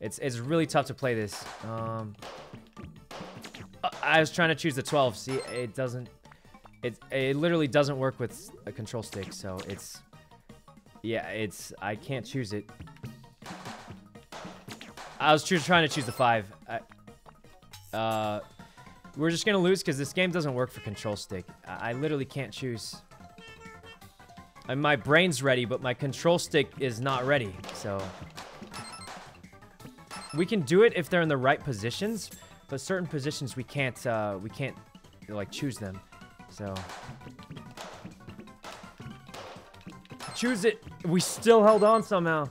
It's it's really tough to play this. Um, I was trying to choose the 12. See, it doesn't. It it literally doesn't work with a control stick, so it's yeah, it's I can't choose it. I was trying to choose the five. I, uh, we're just gonna lose because this game doesn't work for control stick. I, I literally can't choose. And my brain's ready, but my control stick is not ready. So we can do it if they're in the right positions, but certain positions we can't. Uh, we can't like choose them. So choose it. We still held on somehow.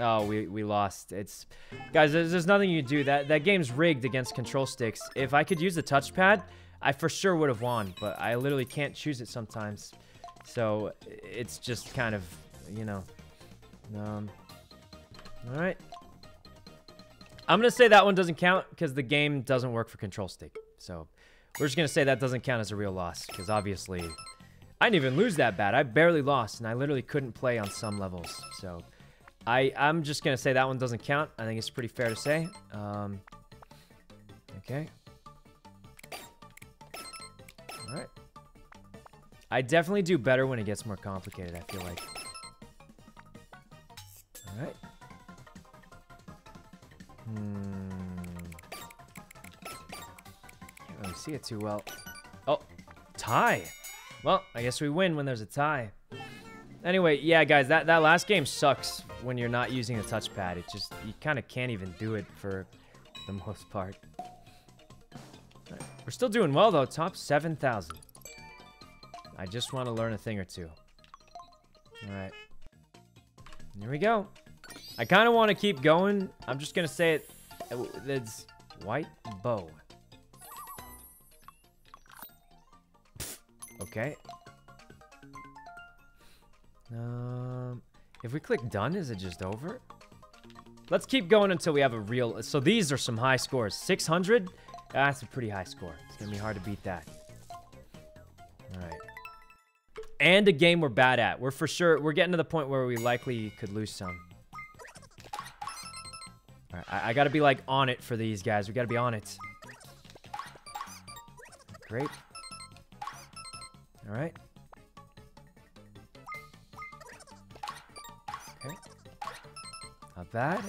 Oh, we, we lost. It's Guys, there's, there's nothing you do. That, that game's rigged against control sticks. If I could use the touchpad, I for sure would have won. But I literally can't choose it sometimes. So, it's just kind of, you know. Um, Alright. I'm going to say that one doesn't count because the game doesn't work for control stick. So, we're just going to say that doesn't count as a real loss. Because obviously, I didn't even lose that bad. I barely lost. And I literally couldn't play on some levels. So... I, I'm just going to say that one doesn't count. I think it's pretty fair to say. Um, okay. Alright. I definitely do better when it gets more complicated, I feel like. Alright. Hmm. Can't really see it too well. Oh, tie. Well, I guess we win when there's a tie. Anyway, yeah, guys, that, that last game sucks when you're not using the touchpad. It just, you kind of can't even do it for the most part. Right. We're still doing well, though. Top 7,000. I just want to learn a thing or two. Alright. Here we go. I kind of want to keep going. I'm just going to say it. It's white bow. Okay. Um, if we click done, is it just over? Let's keep going until we have a real... So these are some high scores. 600? That's a pretty high score. It's going to be hard to beat that. Alright. And a game we're bad at. We're for sure... We're getting to the point where we likely could lose some. I, I got to be, like, on it for these guys. We got to be on it. Great. Alright. Okay. Not bad.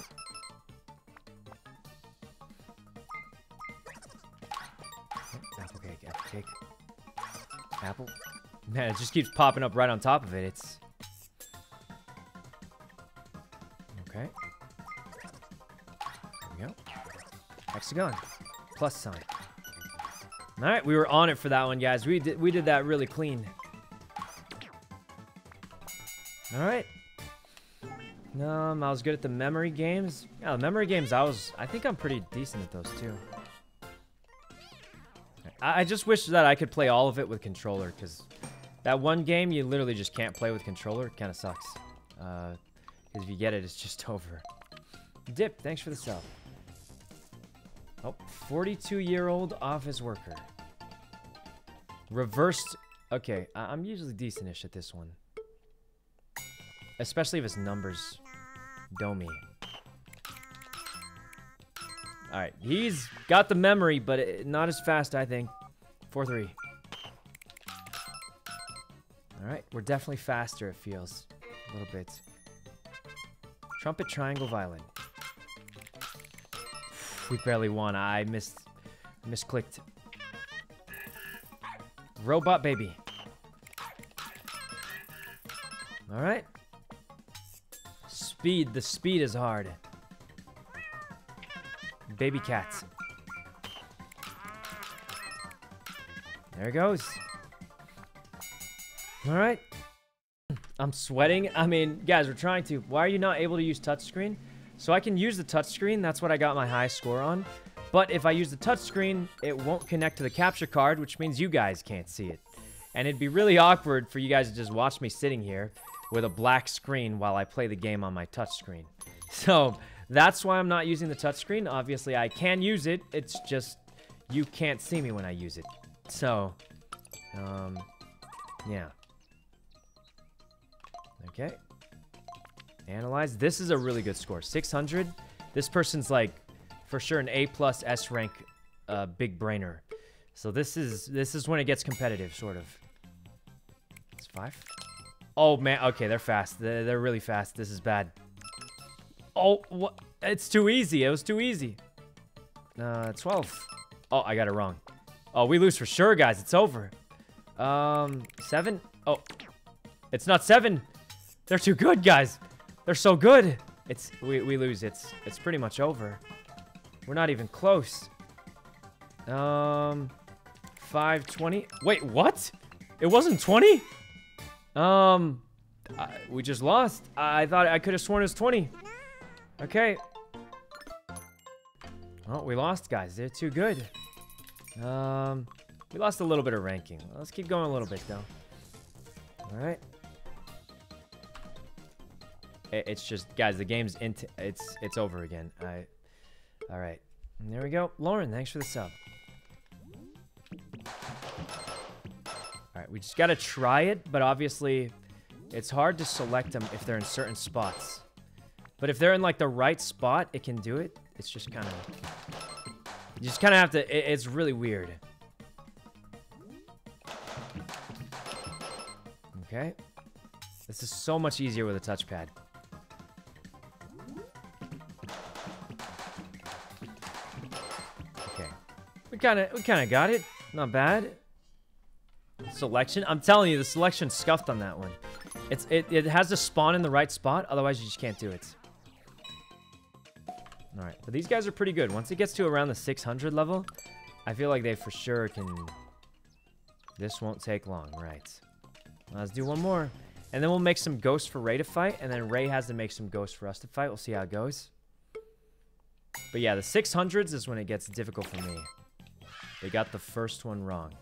apple cake, apple cake. Apple. Man, it just keeps popping up right on top of it. It's... Hexagon. Plus sign. Alright, we were on it for that one, guys. We did, we did that really clean. Alright. Um, I was good at the memory games. Yeah, the memory games, I was... I think I'm pretty decent at those, too. I, I just wish that I could play all of it with controller, because that one game you literally just can't play with controller. kind of sucks. Uh, because if you get it, it's just over. Dip, thanks for the sub. Oh, 42-year-old office worker. Reversed. Okay, I I'm usually decentish at this one. Especially if it's numbers. Domi. Alright, he's got the memory, but it, not as fast, I think. 4-3. Alright, we're definitely faster, it feels. A little bit. Trumpet, triangle, violin. We barely won. I missed, misclicked. Robot baby. All right. Speed. The speed is hard. Baby cats. There it goes. All right. I'm sweating. I mean, guys, we're trying to. Why are you not able to use touchscreen? So I can use the touchscreen. That's what I got my high score on. But if I use the touchscreen, it won't connect to the capture card, which means you guys can't see it. And it'd be really awkward for you guys to just watch me sitting here with a black screen while I play the game on my touchscreen. So that's why I'm not using the touchscreen. Obviously, I can use it. It's just you can't see me when I use it. So, um, yeah. Okay. Analyze. This is a really good score. 600. This person's like, for sure, an A plus S rank uh, big brainer. So this is this is when it gets competitive, sort of. It's five. Oh man. Okay, they're fast. They're, they're really fast. This is bad. Oh, what? It's too easy. It was too easy. Uh, 12. Oh, I got it wrong. Oh, we lose for sure, guys. It's over. Um, seven. Oh, it's not seven. They're too good, guys. They're so good. It's we, we lose. It's it's pretty much over. We're not even close. Um, 520. Wait, what? It wasn't 20? Um, I, we just lost. I thought I could have sworn it was 20. Okay. Well, we lost, guys. They're too good. Um, we lost a little bit of ranking. Let's keep going a little bit, though. All right. It's just, guys, the game's into, it's, it's over again. I, all right. There we go. Lauren, thanks for the sub. All right, we just got to try it, but obviously it's hard to select them if they're in certain spots. But if they're in like the right spot, it can do it. It's just kind of, you just kind of have to, it, it's really weird. Okay. This is so much easier with a touchpad. We kind of we kind of got it. Not bad. Selection. I'm telling you, the selection scuffed on that one. It's it, it has to spawn in the right spot, otherwise you just can't do it. Alright, but these guys are pretty good. Once it gets to around the 600 level, I feel like they for sure can... This won't take long, right. Let's do one more. And then we'll make some ghosts for Rae to fight, and then Rae has to make some ghosts for us to fight. We'll see how it goes. But yeah, the 600s is when it gets difficult for me. They got the first one wrong.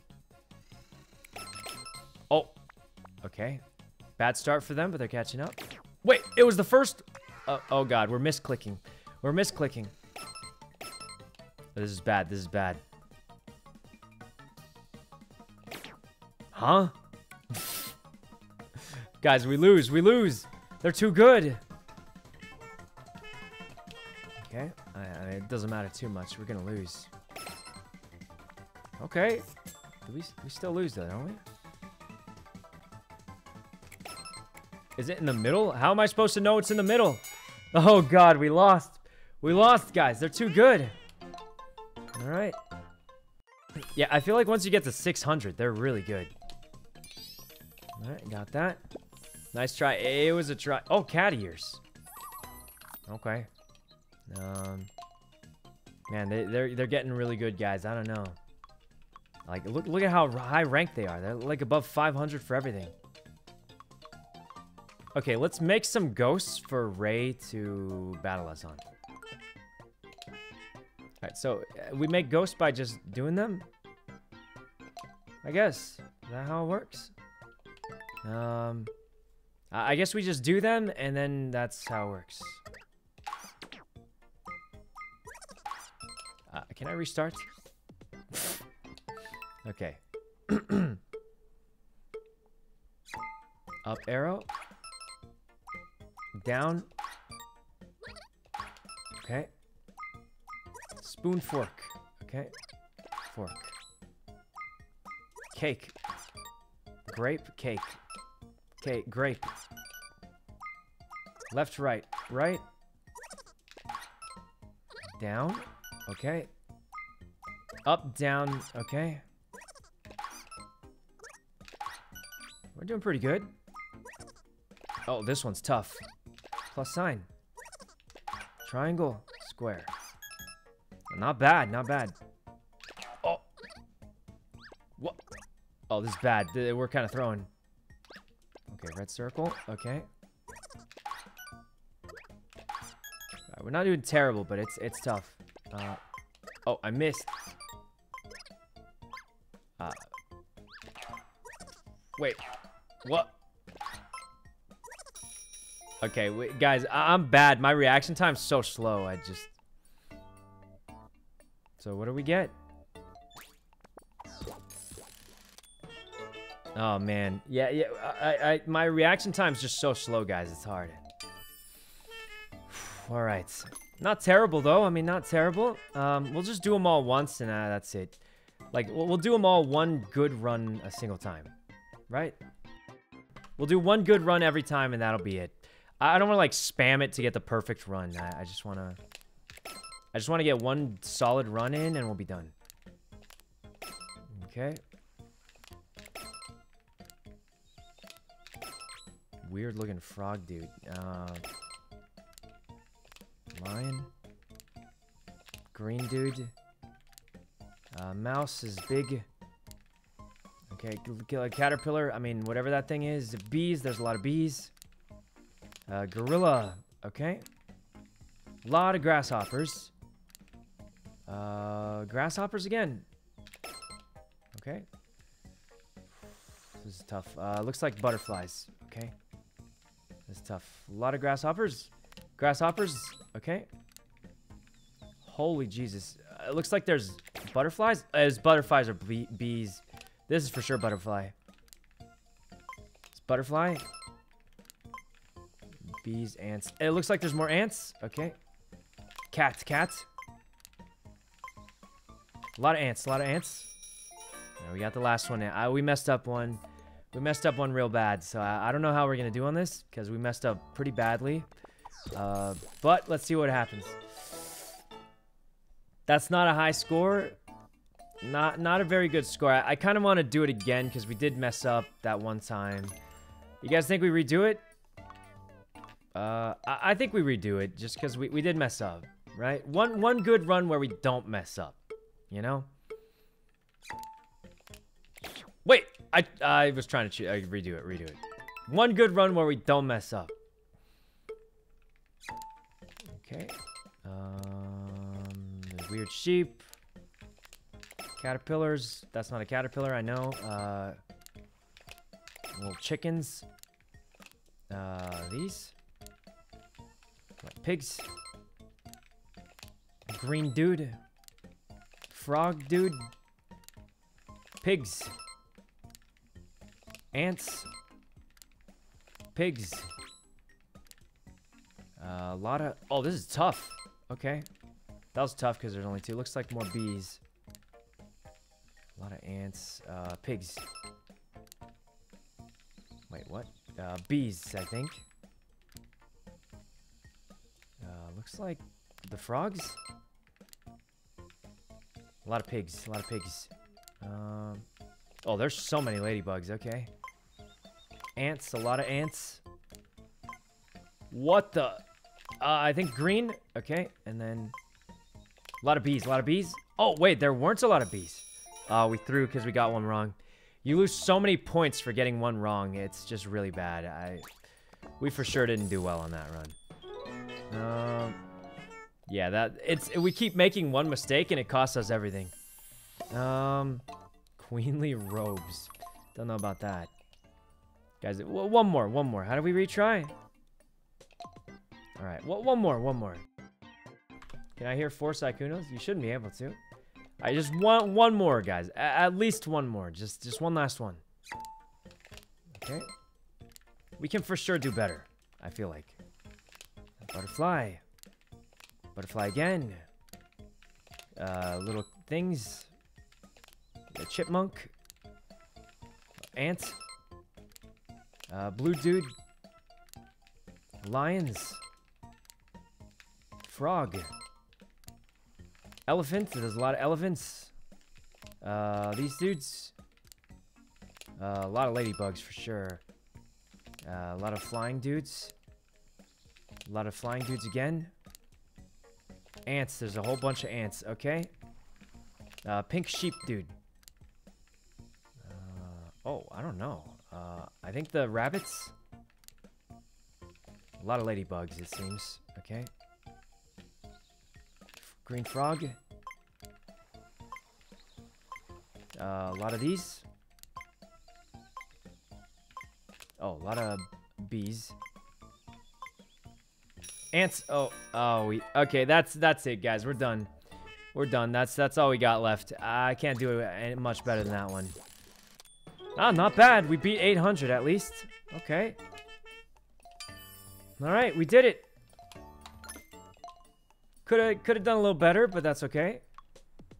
Oh, okay. Bad start for them, but they're catching up. Wait, it was the first... Uh, oh god, we're misclicking. We're misclicking. This is bad. This is bad. Huh? Guys, we lose. We lose. They're too good. Okay. I, I it doesn't matter too much. We're going to lose. Okay. Do we, we still lose, though, don't we? Is it in the middle? How am I supposed to know it's in the middle? Oh, God. We lost. We lost, guys. They're too good. All right. Yeah, I feel like once you get to 600, they're really good. All right, got that. Nice try. It was a try. Oh, cat ears. Okay. Um, man, they, they're they're getting really good, guys. I don't know. Like, look look at how high ranked they are. They're like above 500 for everything. Okay, let's make some ghosts for Rae to battle us on. Alright, so uh, we make ghosts by just doing them? I guess. Is that how it works? Um, I guess we just do them, and then that's how it works. Uh, can I restart? Okay. Up arrow. Down. Okay. Spoon fork. Okay. Fork. Cake. Grape, cake. Okay, grape. Left, right. Right. Down. Okay. Up, down. Okay. We're doing pretty good. Oh, this one's tough. Plus sign. Triangle. Square. Not bad, not bad. Oh. What? Oh, this is bad. We're kind of throwing. Okay, red circle. Okay. Right, we're not doing terrible, but it's it's tough. Uh, oh, I missed. Uh, wait. What? Okay, wait, guys, I I'm bad. My reaction time's so slow. I just... So what do we get? Oh man, yeah, yeah. I, I, my reaction time's just so slow, guys. It's hard. all right, not terrible though. I mean, not terrible. Um, we'll just do them all once, and uh, that's it. Like, we'll, we'll do them all one good run a single time, right? We'll do one good run every time, and that'll be it. I don't want to like spam it to get the perfect run. I, I just want to, I just want to get one solid run in, and we'll be done. Okay. weird looking frog dude. Uh, lion. Green dude. Uh, mouse is big. Okay, caterpillar. I mean, whatever that thing is. Bees. There's a lot of bees. Uh, gorilla. Okay. A lot of grasshoppers. Uh, grasshoppers again. Okay. This is tough. Uh, looks like butterflies. Okay. This is tough. A lot of grasshoppers. Grasshoppers. Okay. Holy Jesus. Uh, it looks like there's butterflies. As butterflies or bee bees. This is for sure butterfly. It's butterfly. Bees, ants. It looks like there's more ants. Okay. Cat, cat. A lot of ants, a lot of ants. we got the last one. Uh, we messed up one. We messed up one real bad, so I, I don't know how we're going to do on this, because we messed up pretty badly. Uh, but let's see what happens. That's not a high score. Not not a very good score. I, I kind of want to do it again, because we did mess up that one time. You guys think we redo it? Uh, I, I think we redo it, just because we, we did mess up, right? One, one good run where we don't mess up, you know? Wait, I I was trying to uh, redo it, redo it. One good run where we don't mess up. Okay. Um, weird sheep. Caterpillars. That's not a caterpillar, I know. Uh, little chickens. Uh, these. Pigs. Green dude. Frog dude. Pigs. Ants. Pigs. Uh, a lot of... Oh, this is tough. Okay. That was tough because there's only two. Looks like more bees. A lot of ants. Uh, pigs. Wait, what? Uh, bees, I think. Uh, looks like the frogs. A lot of pigs. A lot of pigs. Um, oh, there's so many ladybugs. Okay. Ants, a lot of ants. What the? Uh, I think green. Okay, and then a lot of bees, a lot of bees. Oh, wait, there weren't a lot of bees. Uh, we threw because we got one wrong. You lose so many points for getting one wrong. It's just really bad. I, we for sure didn't do well on that run. Um, yeah, that it's we keep making one mistake and it costs us everything. Um, queenly robes. Don't know about that. Guys, one more, one more. How do we retry? All right, one more, one more. Can I hear four Sykkunos? You shouldn't be able to. I just want one more, guys. A at least one more. Just, just one last one. Okay. We can for sure do better. I feel like. Butterfly. Butterfly again. Uh, little things. A chipmunk. Ant. Uh, blue dude. Lions. Frog. Elephant. There's a lot of elephants. Uh, these dudes. Uh, a lot of ladybugs for sure. Uh, a lot of flying dudes. A lot of flying dudes again. Ants. There's a whole bunch of ants. Okay. Uh, pink sheep dude. Uh, oh, I don't know. Uh, I think the rabbits. A lot of ladybugs, it seems. Okay. Green frog. Uh, a lot of these. Oh, a lot of bees. Ants. Oh, oh, we. Okay, that's that's it, guys. We're done. We're done. That's that's all we got left. I can't do it much better than that one. Ah, not bad. We beat 800 at least. Okay. All right, we did it. Could have could have done a little better, but that's okay.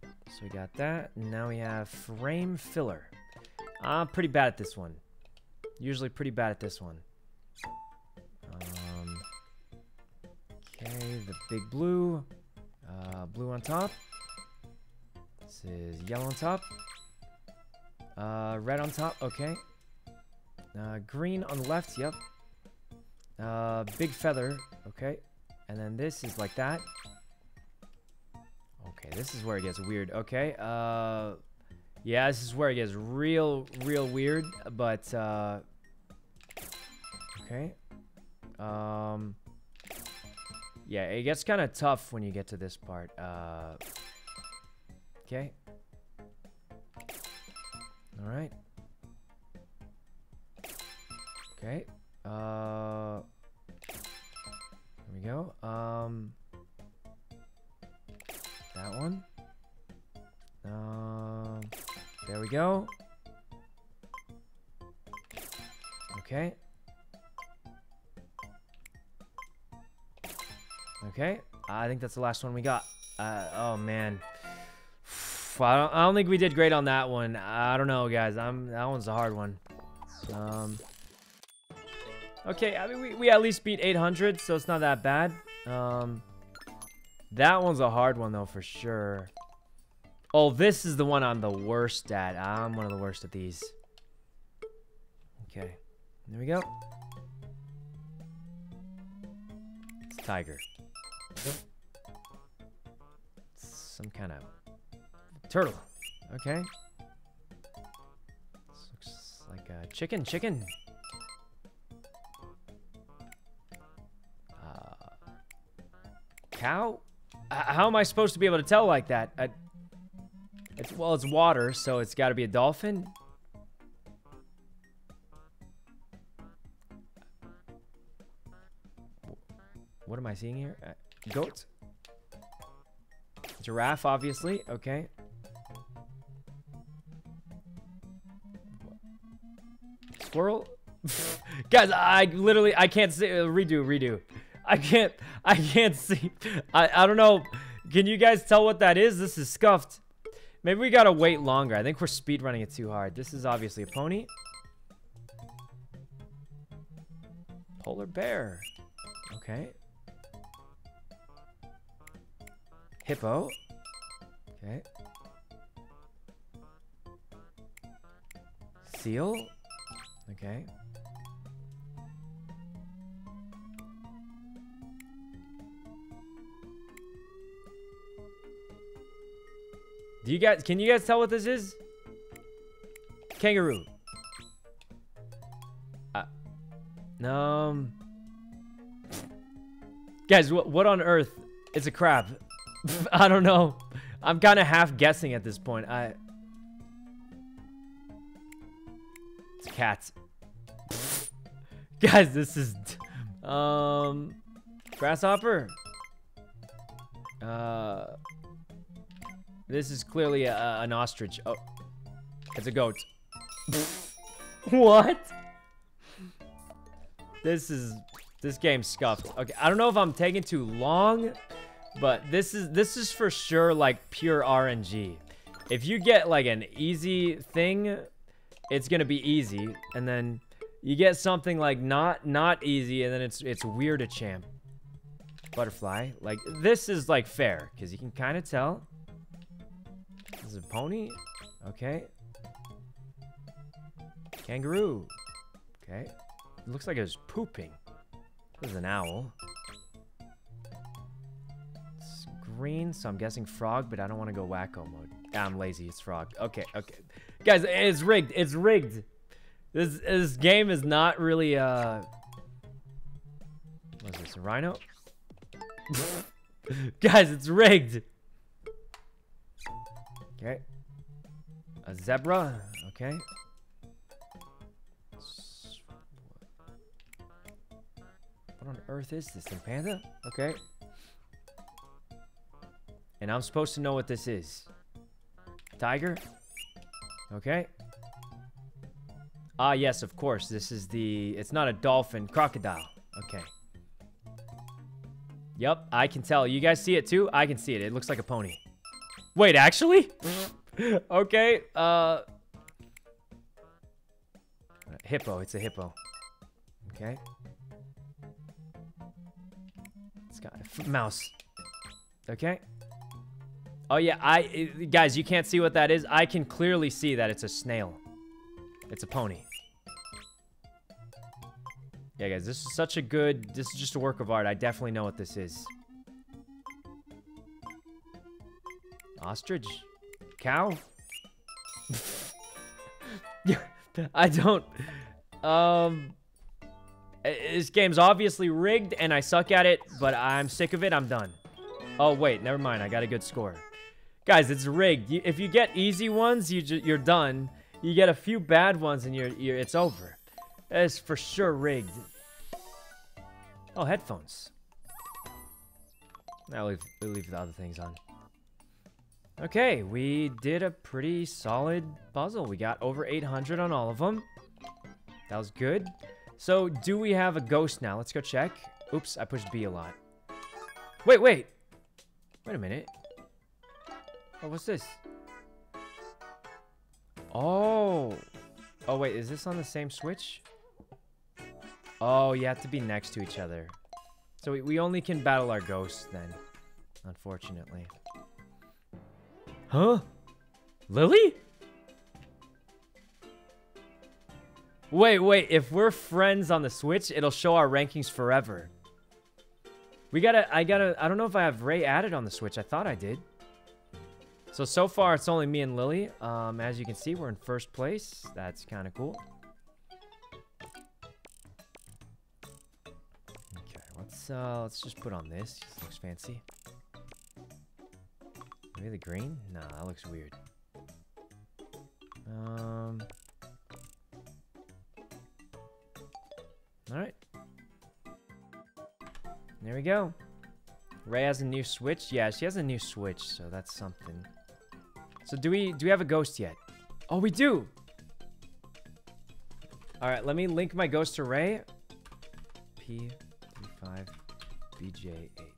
So we got that. Now we have frame filler. I'm pretty bad at this one. Usually pretty bad at this one. Um, okay, the big blue. Uh, blue on top. This is yellow on top. Uh, red on top. Okay. Uh, green on the left. Yep. Uh, big feather. Okay. And then this is like that. Okay, this is where it gets weird. Okay. Uh, yeah, this is where it gets real, real weird. But, uh, okay. Um, yeah, it gets kind of tough when you get to this part. Uh, okay. All right. Okay. Uh, there we go. Um, that one. Um, there we go. Okay. Okay. I think that's the last one we got. Uh, oh, man. I don't, I don't think we did great on that one. I don't know, guys. I'm That one's a hard one. Um, okay, I mean, we, we at least beat 800, so it's not that bad. Um, that one's a hard one, though, for sure. Oh, this is the one I'm the worst at. I'm one of the worst at these. Okay. There we go. It's tiger. Some kind of turtle. Okay. This looks like a chicken. Chicken. Uh, cow? How am I supposed to be able to tell like that? Uh, it's well, it's water, so it's got to be a dolphin. What am I seeing here? Uh, goat. Giraffe, obviously. Okay. Squirrel. Guys, I literally I can't see. Uh, redo, redo. I can't. I can't see. I I don't know. Can you guys tell what that is? This is scuffed. Maybe we gotta wait longer. I think we're speed running it too hard. This is obviously a pony. Polar bear. Okay. Hippo. Okay. Seal. Okay. Do you guys, can you guys tell what this is? Kangaroo. Uh, um. Guys, what, what on earth? It's a crab. I don't know. I'm kind of half guessing at this point. I. It's cats. Guys, this is. Um. Grasshopper. Uh. This is clearly a, an ostrich. Oh, it's a goat. what? This is this game's scuffed. Okay, I don't know if I'm taking too long, but this is this is for sure like pure RNG. If you get like an easy thing, it's gonna be easy, and then you get something like not not easy, and then it's it's weird a champ. Butterfly, like this is like fair because you can kind of tell. Is a pony. Okay. Kangaroo. Okay. It looks like it was pooping. This is an owl. It's green, so I'm guessing frog, but I don't want to go wacko mode. Ah, I'm lazy. It's frog. Okay, okay. Guys, it's rigged. It's rigged. This this game is not really uh What is this? A rhino? Guys, it's rigged. Okay. A zebra. Okay. What on earth is this? A panda? Okay. And I'm supposed to know what this is. Tiger? Okay. Ah, yes, of course. This is the... It's not a dolphin. Crocodile. Okay. Yep, I can tell. You guys see it too? I can see it. It looks like a pony. Wait, actually? okay, uh... Hippo. It's a hippo. Okay. It's got a mouse. Okay. Oh yeah, I guys, you can't see what that is. I can clearly see that it's a snail. It's a pony. Yeah, guys, this is such a good... This is just a work of art. I definitely know what this is. Ostrich? Cow? I don't... Um... This game's obviously rigged, and I suck at it, but I'm sick of it. I'm done. Oh, wait. Never mind. I got a good score. Guys, it's rigged. if you get easy ones, you you're done. You get a few bad ones, and you're, you're it's over. It's for sure rigged. Oh, headphones. Now leave, we'll leave the other things on. Okay, we did a pretty solid puzzle. We got over 800 on all of them. That was good. So, do we have a ghost now? Let's go check. Oops, I pushed B a lot. Wait, wait. Wait a minute. Oh, what's this? Oh. Oh, wait, is this on the same switch? Oh, you have to be next to each other. So we, we only can battle our ghosts then, unfortunately. Huh? Lily? Wait, wait, if we're friends on the Switch, it'll show our rankings forever. We gotta, I gotta, I don't know if I have Rae added on the Switch. I thought I did. So, so far, it's only me and Lily. Um, as you can see, we're in first place. That's kind of cool. Okay, Let's uh, let's just put on this. This looks fancy. Maybe the green? Nah, that looks weird. Um. All right. There we go. Rae has a new switch. Yeah, she has a new switch, so that's something. So do we do we have a ghost yet? Oh, we do. All right, let me link my ghost to Rae. P 5, BJ8.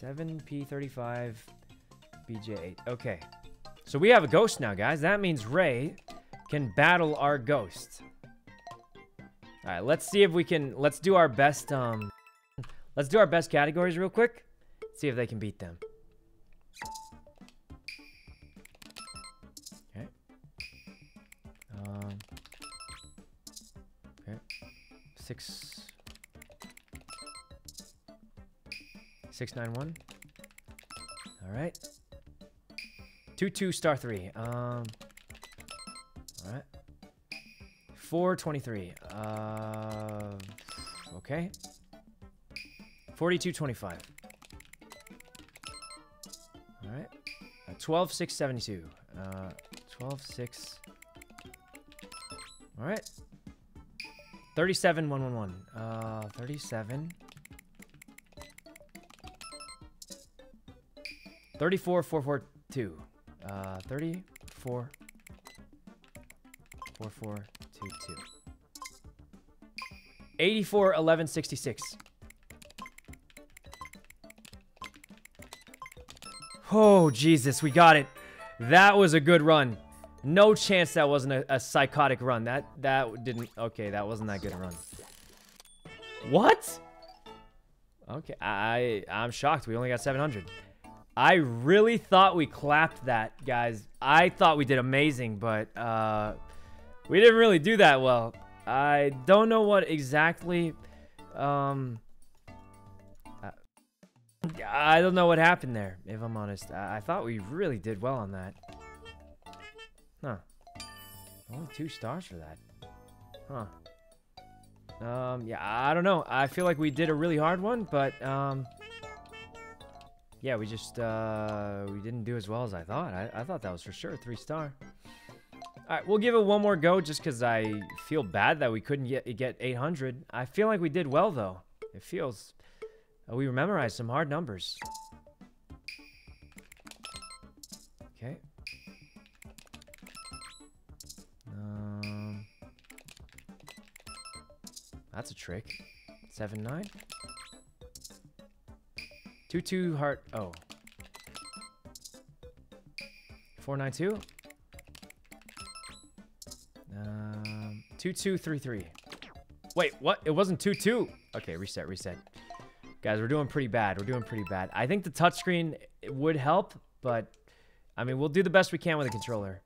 7P35, BJ8. Okay. So we have a ghost now, guys. That means Rae can battle our ghost. All right, let's see if we can, let's do our best, um, let's do our best categories real quick. See if they can beat them. 691. All right. 2 2 star 3. Um, all right. 423. Uh, okay. 4225. All right. Uh, 12672. Uh, 126. All right. 37111. Uh, 37. 34442. 34 84 Oh, Jesus, we got it. That was a good run. No chance that wasn't a, a psychotic run. That that didn't... Okay, that wasn't that good a run. What? Okay, I, I'm shocked. We only got 700. I really thought we clapped that, guys. I thought we did amazing, but uh, we didn't really do that well. I don't know what exactly... Um, I don't know what happened there, if I'm honest. I, I thought we really did well on that. Huh. Only two stars for that. Huh. Um, yeah, I don't know. I feel like we did a really hard one, but, um... Yeah, we just, uh... We didn't do as well as I thought. I, I thought that was for sure three star. Alright, we'll give it one more go just because I feel bad that we couldn't get, get 800. I feel like we did well, though. It feels... Uh, we memorized some hard numbers. Okay. Um, that's a trick. Seven nine. Two two heart. Oh. Four nine two. Um, two two three three. Wait, what? It wasn't two two. Okay, reset, reset. Guys, we're doing pretty bad. We're doing pretty bad. I think the touchscreen would help, but I mean, we'll do the best we can with a controller.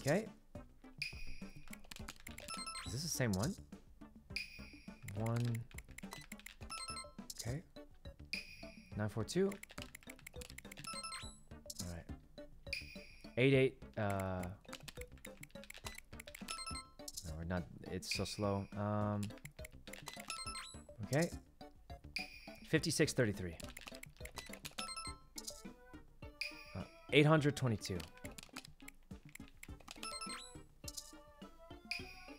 Okay. Is this the same one? One. 942. Alright. 8 8. Uh. No, we're not. It's so slow. Um. Okay. 5633. Uh, 822.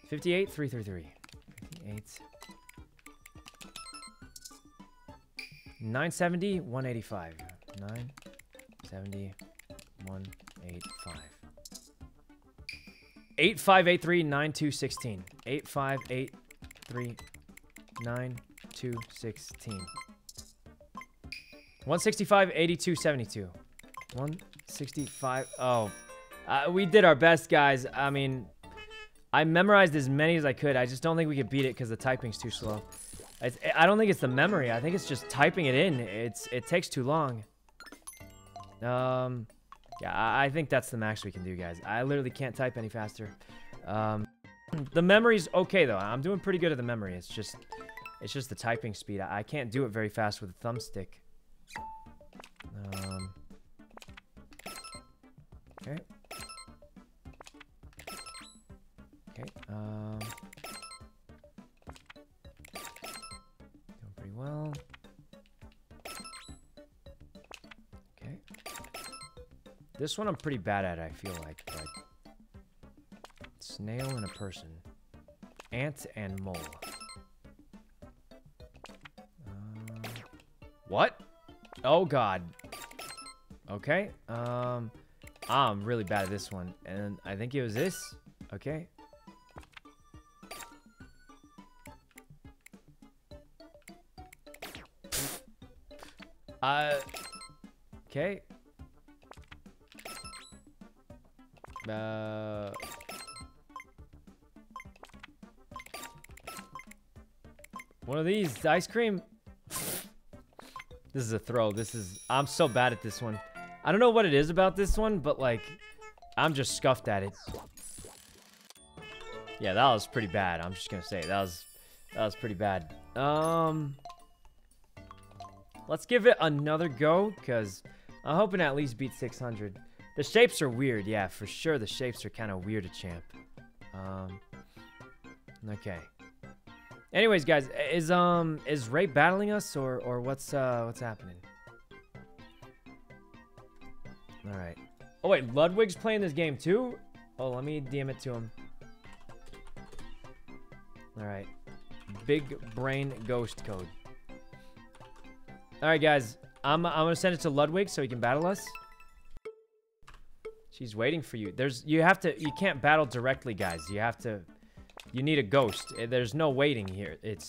58 333. 58. 970 185. 970 185. 8583 9216. 8583 9216. 165 82 72. 165. Oh, uh, we did our best, guys. I mean, I memorized as many as I could. I just don't think we could beat it because the typing's too slow. It's, I don't think it's the memory. I think it's just typing it in. It's It takes too long. Um, yeah, I, think that's the max we can do, guys. I literally can't type any faster. Um, the memory's okay, though. I'm doing pretty good at the memory. It's just, it's just the typing speed. I, can't do it very fast with a thumbstick. Um, okay. Okay, um... This one I'm pretty bad at, I feel like, but... Snail and a person. Ant and mole. Um, what? Oh, God. Okay, um... I'm really bad at this one. And I think it was this. Okay. These ice cream. this is a throw. This is I'm so bad at this one. I don't know what it is about this one, but like I'm just scuffed at it. Yeah, that was pretty bad. I'm just gonna say that was that was pretty bad. Um. Let's give it another go, because I'm hoping at least beat 600. The shapes are weird, yeah, for sure the shapes are kind of weird to champ. Um, okay. Anyways, guys, is um is Rae battling us or or what's uh what's happening? All right. Oh wait, Ludwig's playing this game too. Oh, let me DM it to him. All right. Big brain ghost code. All right, guys. I'm, I'm gonna send it to Ludwig so he can battle us. She's waiting for you. There's, you have to, you can't battle directly, guys. You have to, you need a ghost. Eh, There's no waiting here. It's,